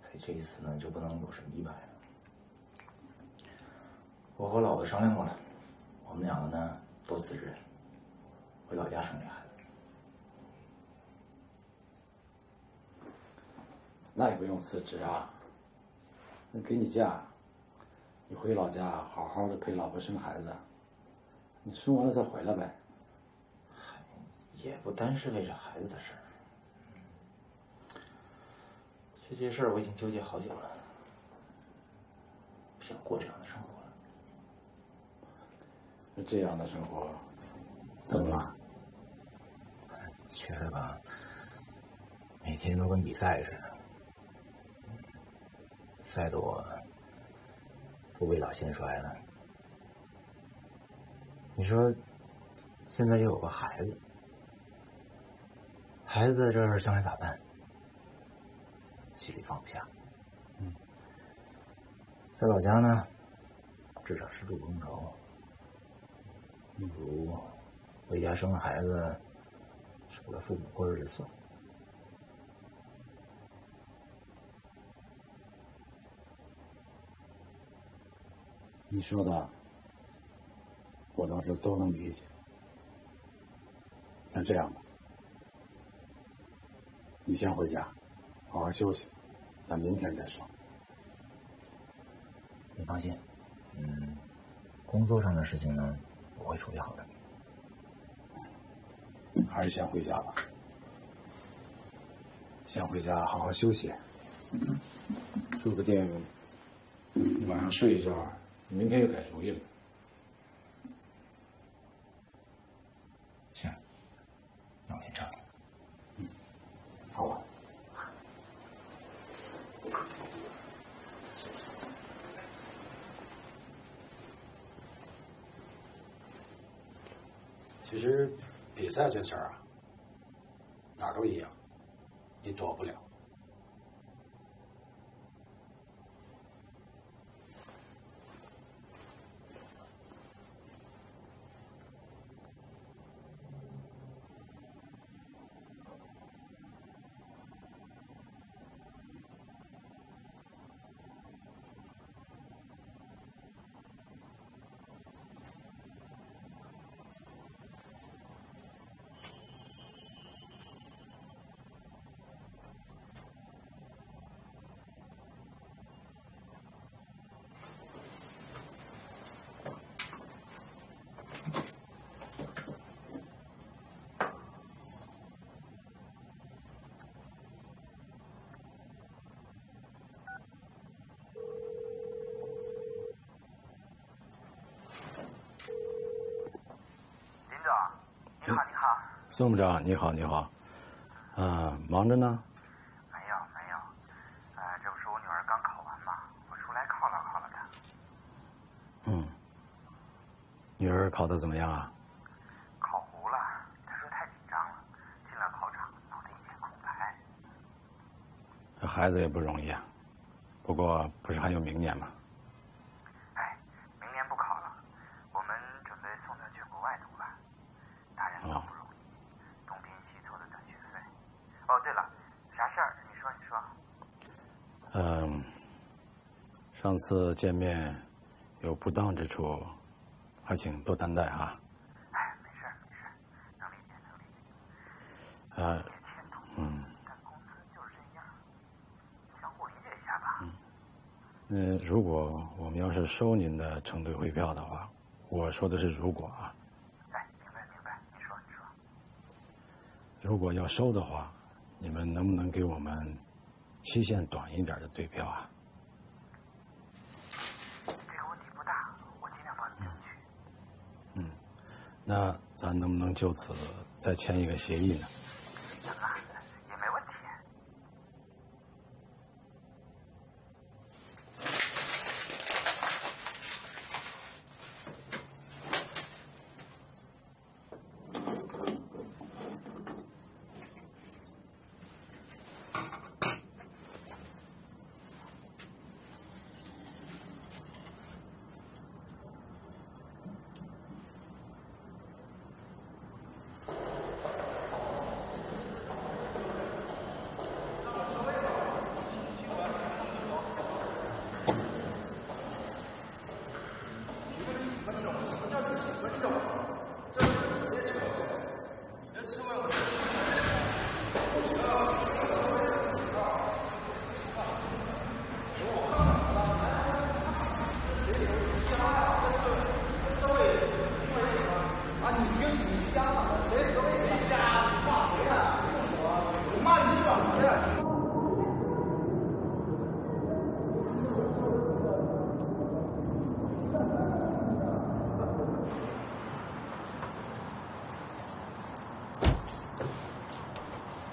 所以这一次呢就不能有什么意外了。我和老婆商量过了，我们两个呢都辞职，回老家生辞职啊，那给你假，你回老家好好的陪老婆生孩子，你生完了再回来呗。也不单是为了孩子的事儿。其实这事儿我已经纠结好久了，不想过这样的生活了。那这样的生活，怎么了？觉得吧，每天都跟比赛似的，赛得我不未老先衰了。你说，现在又有个孩子，孩子在这儿将来咋办？心里放不下。嗯，在老家呢，至少吃住不用愁，不如回家生了孩子。守着父母过日子算。你说的，我倒是都能理解。那这样吧，你先回家，好好休息，咱明天再说。你放心，嗯，工作上的事情呢，我会处理好的。还是先回家吧，先回家好好休息，说不定你晚上睡一觉，明天又改主意了。行，那我先撤了。嗯，好吧。其实。比赛这事儿啊，哪儿都一样，你躲不了。宋部长，你好，你好，啊，忙着呢。没有没有，呃，这不是我女儿刚考完吗，我出来犒劳犒劳她。嗯，女儿考的怎么样啊？考糊了，她说太紧张了，进了考场脑袋一片空白。这孩子也不容易啊，不过不是还有明年吗？哎，明年不考了，我们准备送她去国外读了，大人都不容易。东拼西凑的赚学费。哦，对了，啥事儿？你说，你说。嗯，上次见面有不当之处，还请多担待哈。哎，没事没事，能理解能理解。呃，嗯。但公司就是这样，相互理解一下吧。嗯，如果我们要是收您的承兑汇票的话，我说的是如果啊。哎，明白明白，你说你说如果要收的话，你们能不能给我们期限短一点的兑票啊？这个问题不大，我尽量帮你争取。嗯，那咱能不能就此再签一个协议呢？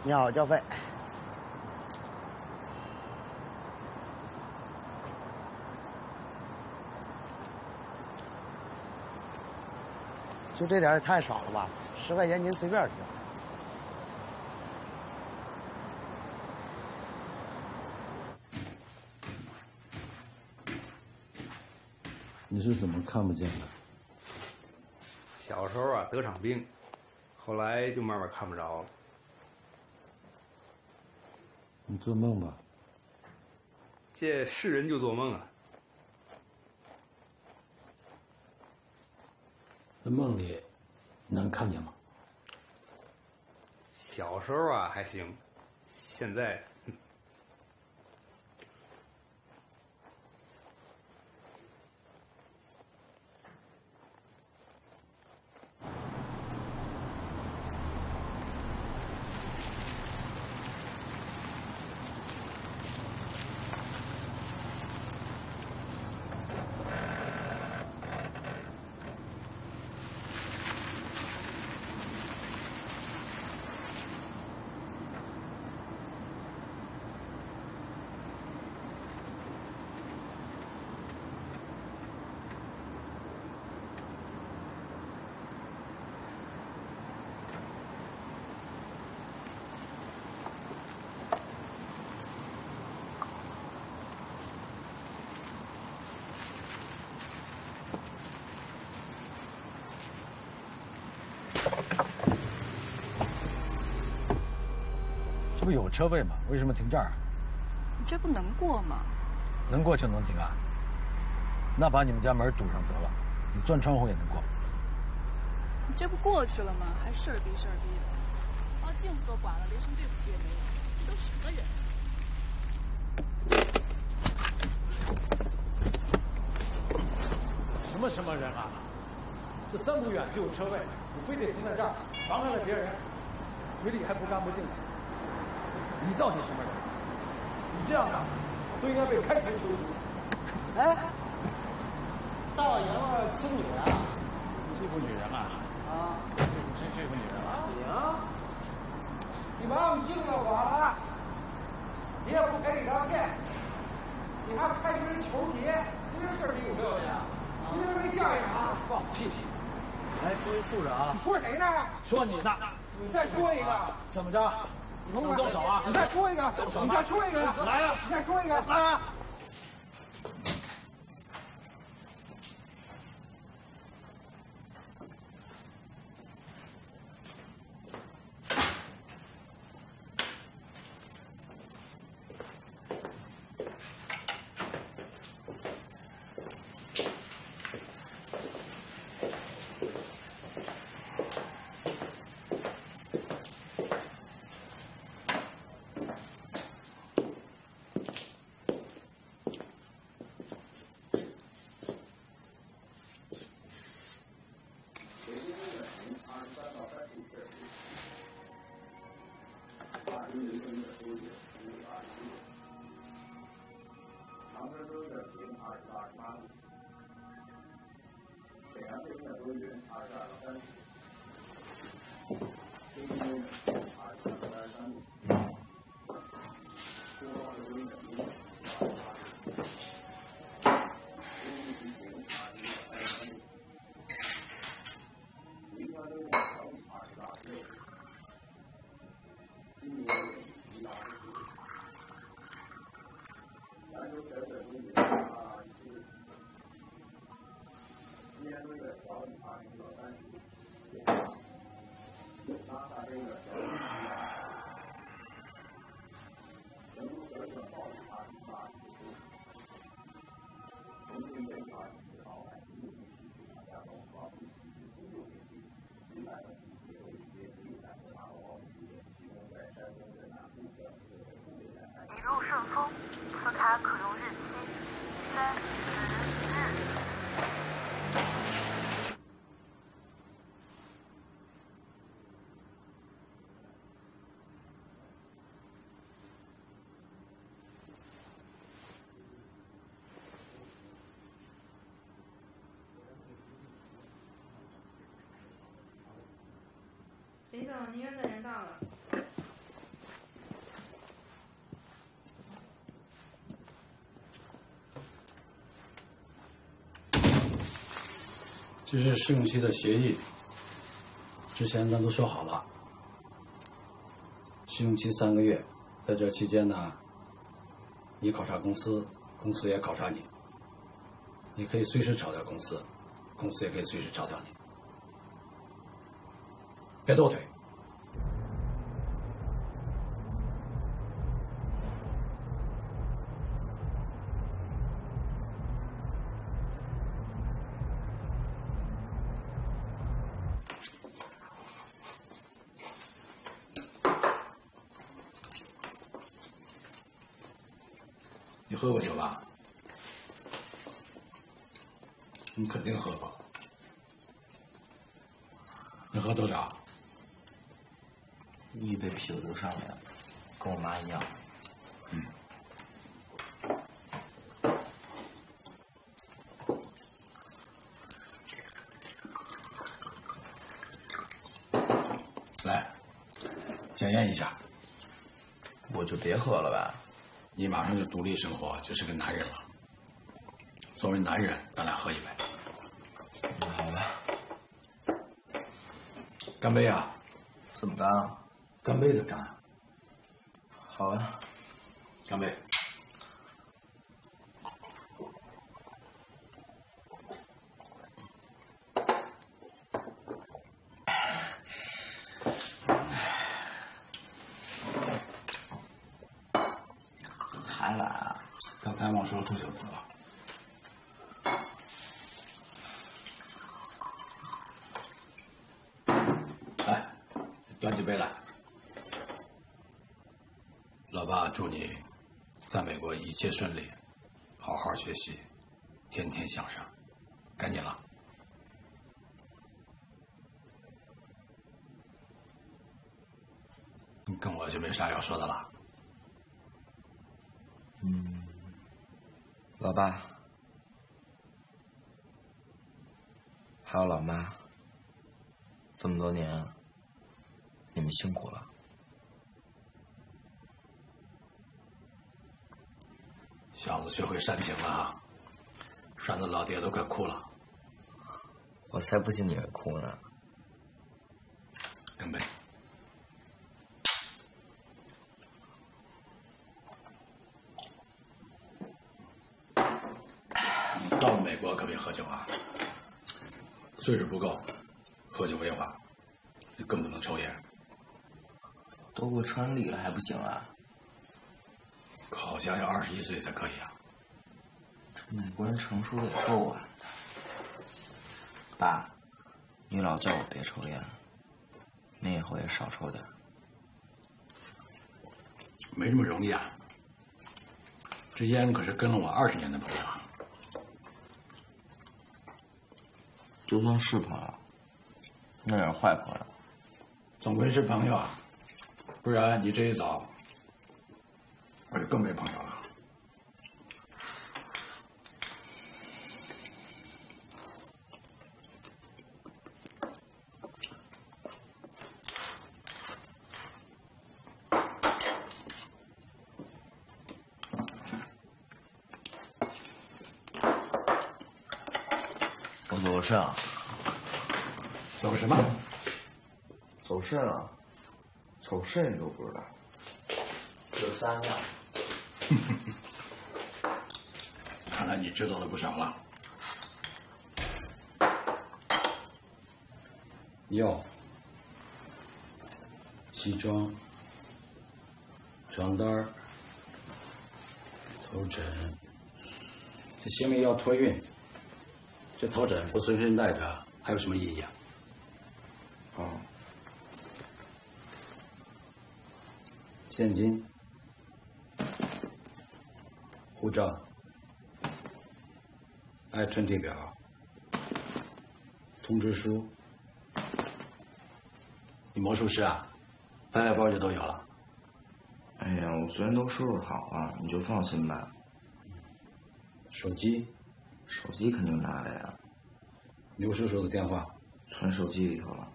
你好，交费。就这点也太少了吧？十块钱您随便挑。你是怎么看不见的？小时候啊得场病，后来就慢慢看不着了。你做梦吧？这是人就做梦啊。那梦里能看见吗？小时候啊还行，现在车位嘛？为什么停这儿啊？你这不能过吗？能过就能停啊？那把你们家门堵上得了，你钻窗户也能过。你这不过去了吗？还事儿逼事儿逼的，把镜子都刮了，连声对不起也没有，这都什么人？什么什么人啊？这三步远就有车位，你非得停在这儿，妨碍了别人，嘴里还不干不净的。你到底什么人？你这样的都应该被开除出去。哎，大老爷们儿欺负女人啊？欺负女人啊？啊？欺负谁欺负女人了？行，你把我们镜子刮了，你也不赔礼道歉，你还拍出一球节，你这事儿你有这呀？你这没教养啊！放屁屁！来，注意素质啊！你说谁呢？说你呢。你再说一个，怎么着？你动手啊！你再说一个，你再说一个，来呀！你再说一个，来啊！林总，您院的人到了。这是试用期的协议，之前咱都说好了。试用期三个月，在这期间呢，你考察公司，公司也考察你。你可以随时炒掉公司，公司也可以随时炒掉你。别抖腿。你喝过酒吧？你肯定喝过。你喝多少？一杯啤酒就上来了，跟我妈一样。嗯。来，检验一下。我就别喝了吧。你马上就独立生活，就是个男人了。作为男人，咱俩喝一杯。好吧。干杯啊！怎么干啊？干杯怎么干？好啊。干杯！还来啊？刚才忘说祝酒词了。来，端起杯来。老爸祝你在美国一切顺利，好好学习，天天向上。该你了。你跟我就没啥要说的了。爸，还有老妈，这么多年，你们辛苦了。小子学会煽情了啊，煽的老爹都快哭了。我才不信你会哭呢。干杯！到了美国可别喝酒啊，岁数不够，喝酒违法，你更不能抽烟。都过成人礼了还不行啊？好像要二十一岁才可以啊。美国人成熟的也够晚的。爸，你老叫我别抽烟，你以后也少抽点。没这么容易啊！这烟可是跟了我二十年的朋友。就算是朋友，那也是坏朋友。总归是朋友啊，不然你这一走，我就更没朋友了。我走个肾啊！走个什么？走肾啊！走肾你都不知道？有三样。*laughs* 看来你知道的不少了。药、西装、床单儿、头枕，这行李要托运，这头枕不随身带着，还有什么意义啊？哦，现金、护照、I twenty 表、通知书。你魔术师啊，背背包就都有了。哎呀，我昨天都收拾好了，你就放心吧。手机，手机肯定拿了呀。刘叔叔的电话存手机里头了。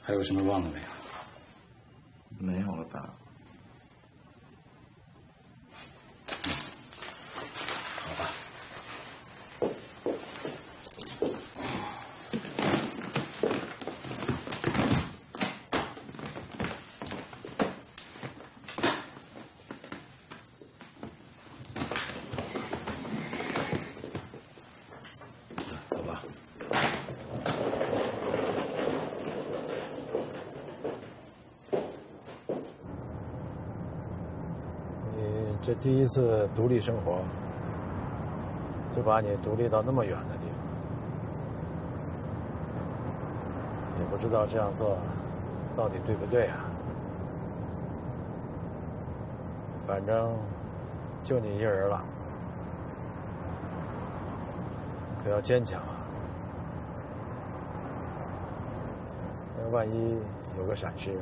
还有什么忘了没有？没有了吧？这第一次独立生活，就把你独立到那么远的地方，也不知道这样做到底对不对啊。反正就你一人了，可要坚强啊！那万一有个闪失，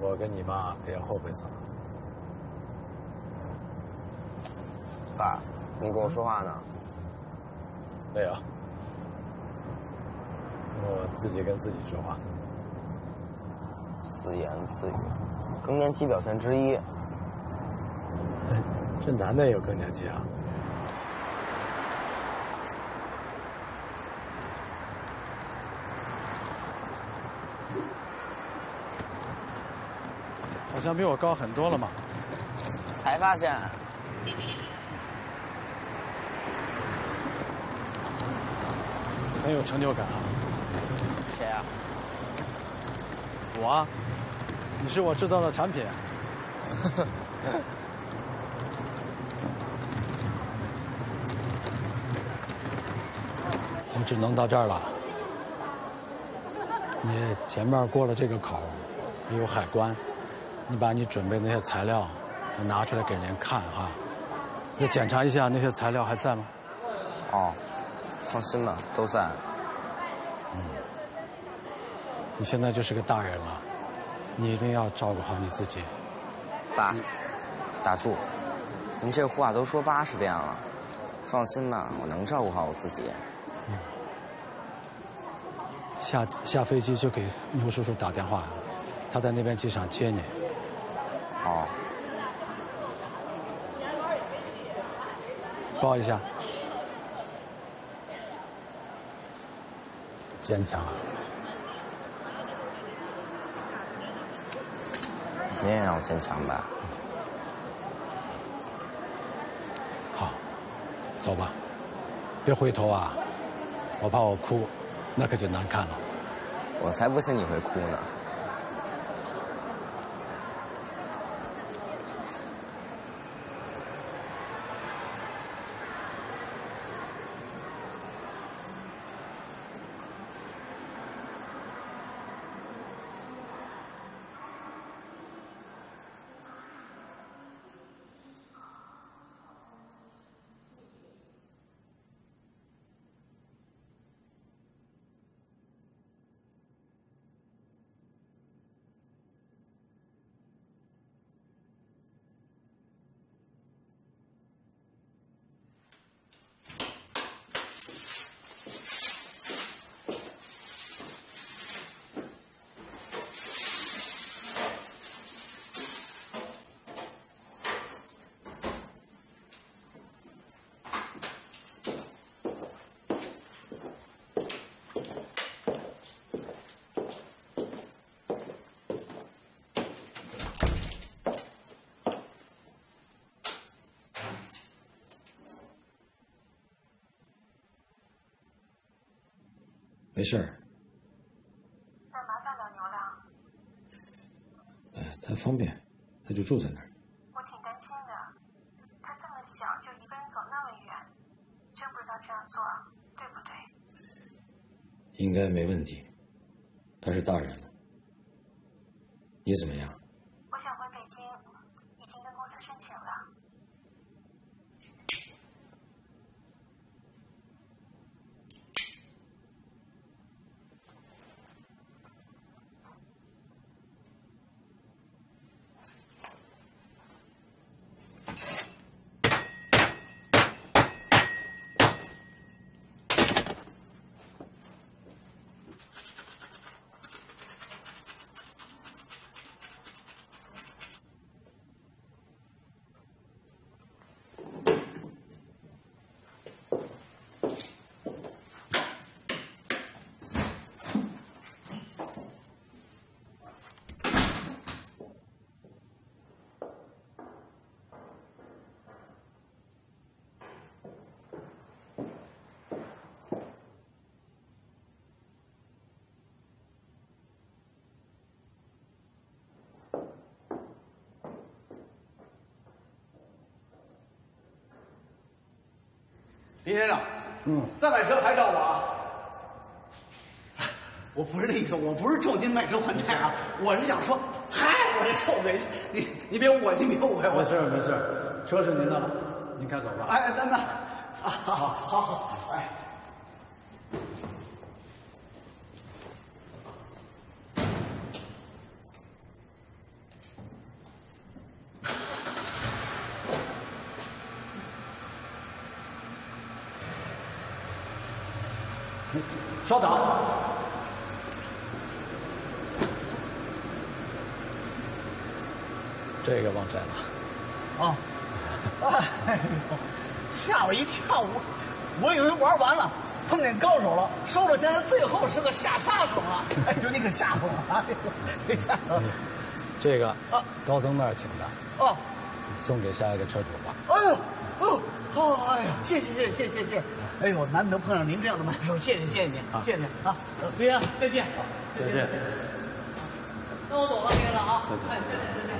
我跟你妈可要后悔死了。爸，你跟我说话呢？没有，我自己跟自己说话。自言自语，更年期表现之一。这男的也有更年期啊？好像比我高很多了嘛。才发现。很有成就感啊！谁啊？我啊，你是我制造的产品。*laughs* 我只能到这儿了。你前面过了这个口，有海关，你把你准备那些材料拿出来给人看哈。你检查一下那些材料还在吗？哦。放心吧，都在。嗯，你现在就是个大人了，你一定要照顾好你自己。爸，打住，您这话都说八十遍了，放心吧，我能照顾好我自己。嗯。下下飞机就给牛叔叔打电话，他在那边机场接你。哦。抱一下。坚强，你也让我坚强吧。好，走吧，别回头啊！我怕我哭，那可就难看了。我才不信你会哭呢。没事儿。那麻烦老牛了。哎，他方便，他就住在那儿。我挺担心的，他这么小就一个人走那么远，真不知道这样做对不对。应该没问题，他是大人了。你怎么样？嗯，再买车还找我啊？*laughs* 我不是那意思，我不是咒您卖车还债啊，我是想说，嗨，我这臭嘴，你你别误会，你别误会，我没事没事，车是您的了，您开走吧。哎，等等，啊，好好好吓我一跳我我以为玩完了碰见高手了收了钱最后是个下杀手啊。*laughs* 哎呦你可吓唬我了哎呦吓唬这个啊高僧那儿请的。哦送给下一个车主吧。哎呦哦好好哎呀谢谢谢谢谢谢。哎呦难得碰上您这样的买手谢谢谢谢您谢谢您啊。刘英再见。再见。那我走了李院啊。哎再见再见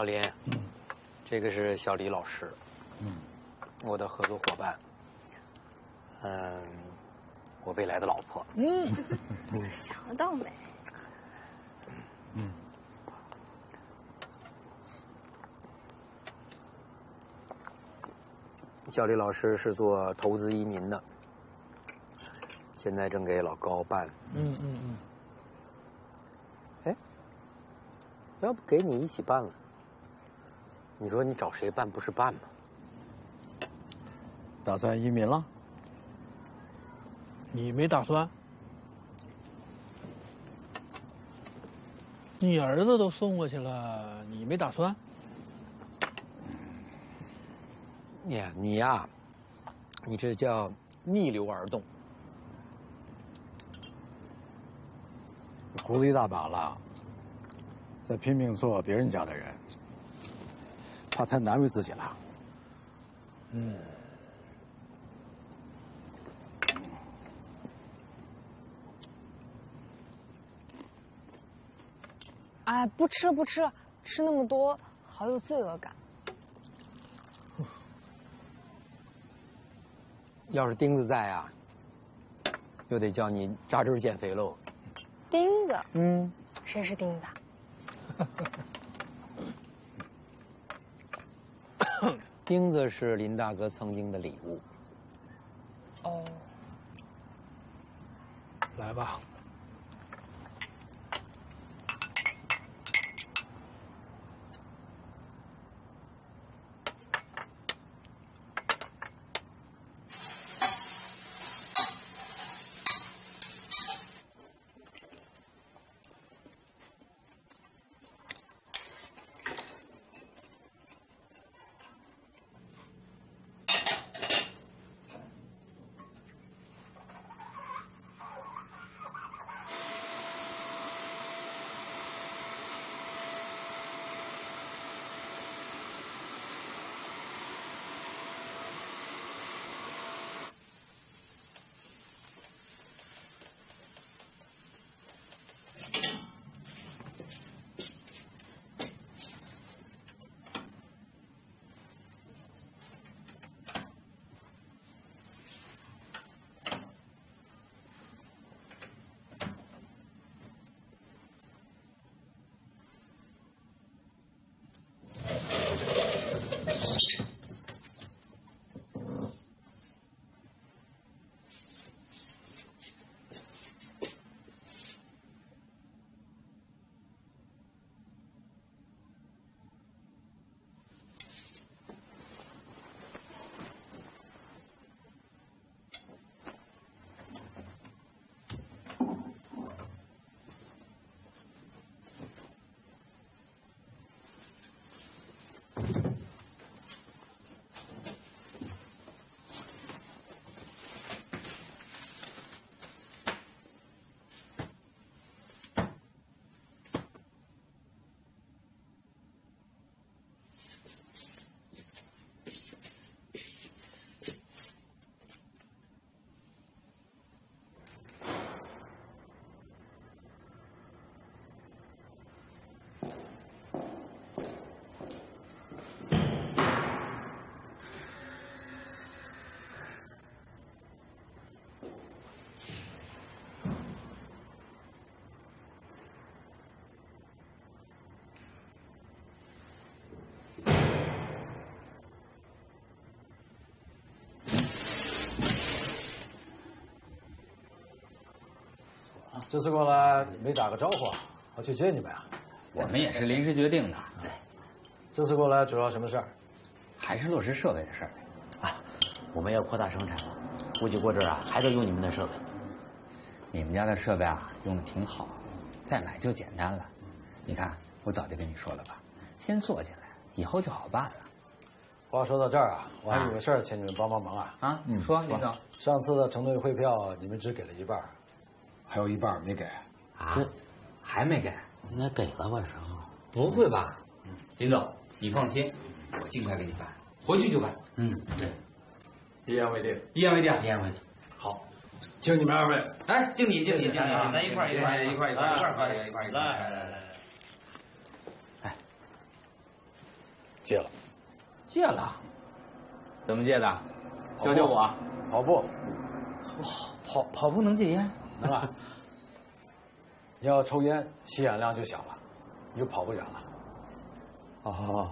老林，这个是小李老师，嗯，我的合作伙伴，嗯，我未来的老婆，嗯，*laughs* 想得到美？嗯，小李老师是做投资移民的，现在正给老高办。嗯嗯嗯。哎，要不给你一起办了？你说你找谁办不是办吗？打算移民了？你没打算？你儿子都送过去了，你没打算？呀，你呀，你这叫逆流而动。胡子一大把了，在拼命做别人家的人，怕太难为自己了。嗯。哎，不吃了不吃了，吃那么多好有罪恶感。*laughs* 要是钉子在啊，又得叫你扎针减肥喽。钉子，嗯，谁是钉子 *laughs* 啊？*laughs* 钉子是林大哥曾经的礼物。哦，来吧。这次过来没打个招呼啊？我去接你们啊？我们也是临时决定的。对，这次过来主要什么事儿？还是落实设备的事儿。啊，我们要扩大生产了，估计过这儿啊还得用你们的设备。你们家的设备啊用的挺好，再买就简单了。你看，我早就跟你说了吧，先做进来，以后就好办了。话说到这儿啊，我还有个事儿请你们帮帮忙啊！啊，你说林总，上次的承兑汇票你们只给了一半，还有一半没给，啊，还没给，应该给了吧？是吗？不会吧？林总，你放心，我尽快给你办，回去就办。嗯，对，一言为定，一言为定，一言为定。好，请你们二位，来敬你，敬你，敬你，咱一块儿，一块儿，一块儿，一块儿，一块儿，一块儿，一块儿。来来来来来。哎，戒了，戒了，怎么戒的？教教我，跑步，跑跑步能戒烟？能啊。你要抽烟，吸氧量就小了，你就跑不远了。哦，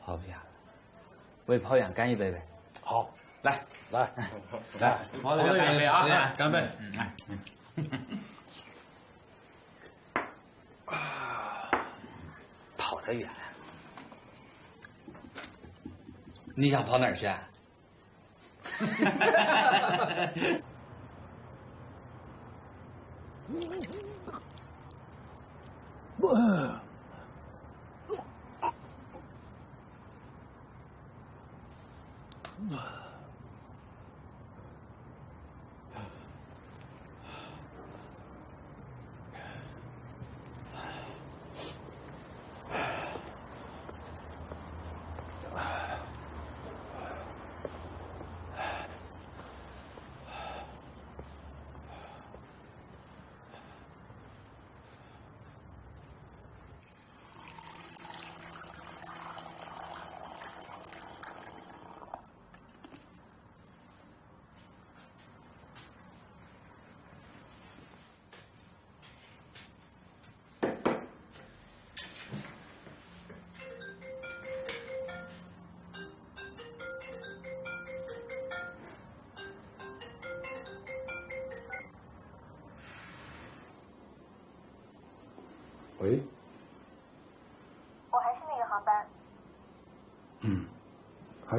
跑不远了，为跑远干一杯呗。好，来来 *laughs* 来，跑得远干一杯啊！干杯！嗯，来。跑得远，你想跑哪儿去？*laughs* Whoa.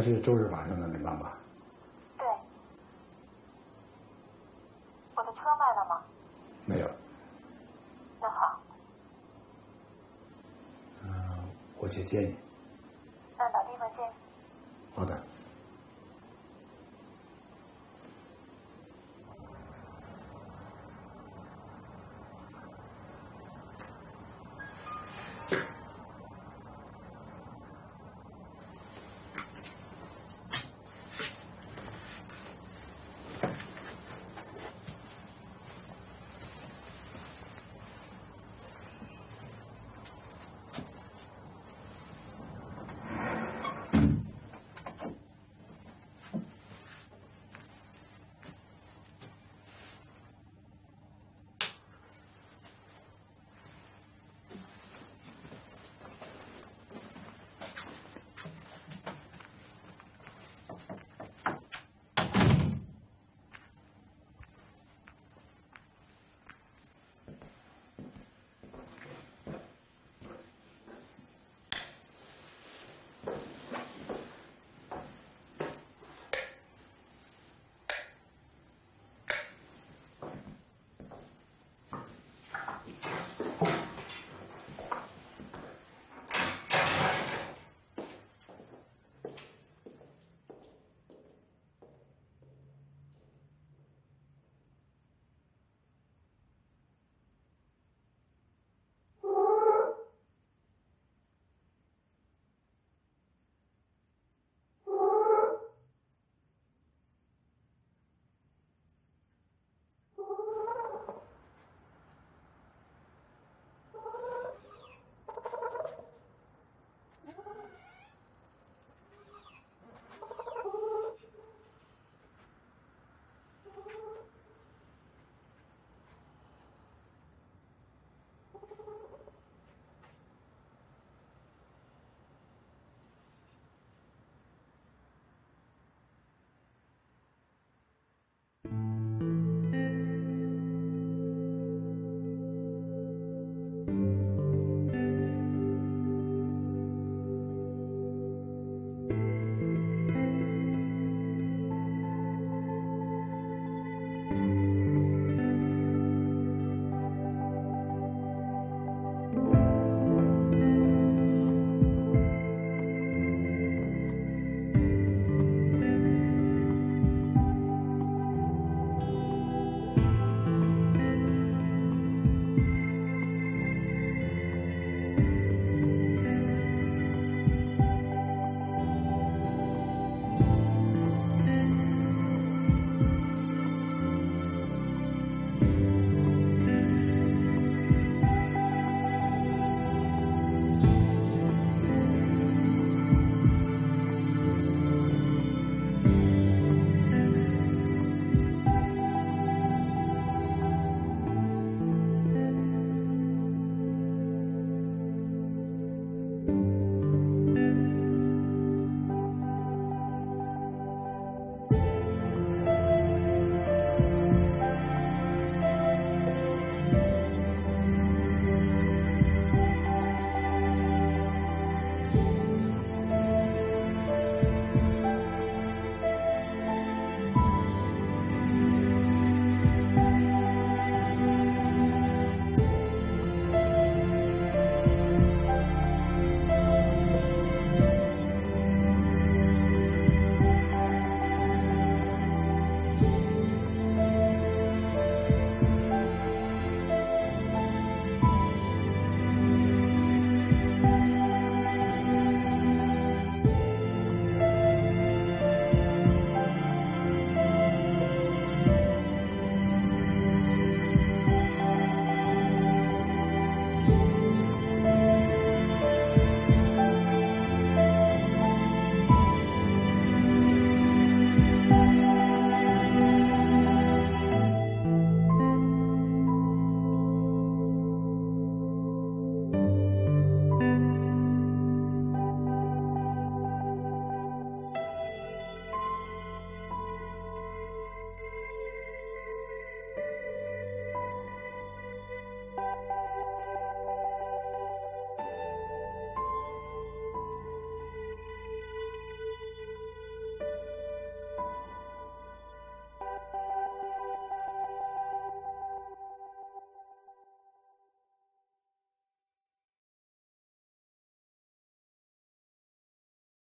还是周日晚上的那班吧。对。我的车卖了吗？没有。那好。嗯、我去接你。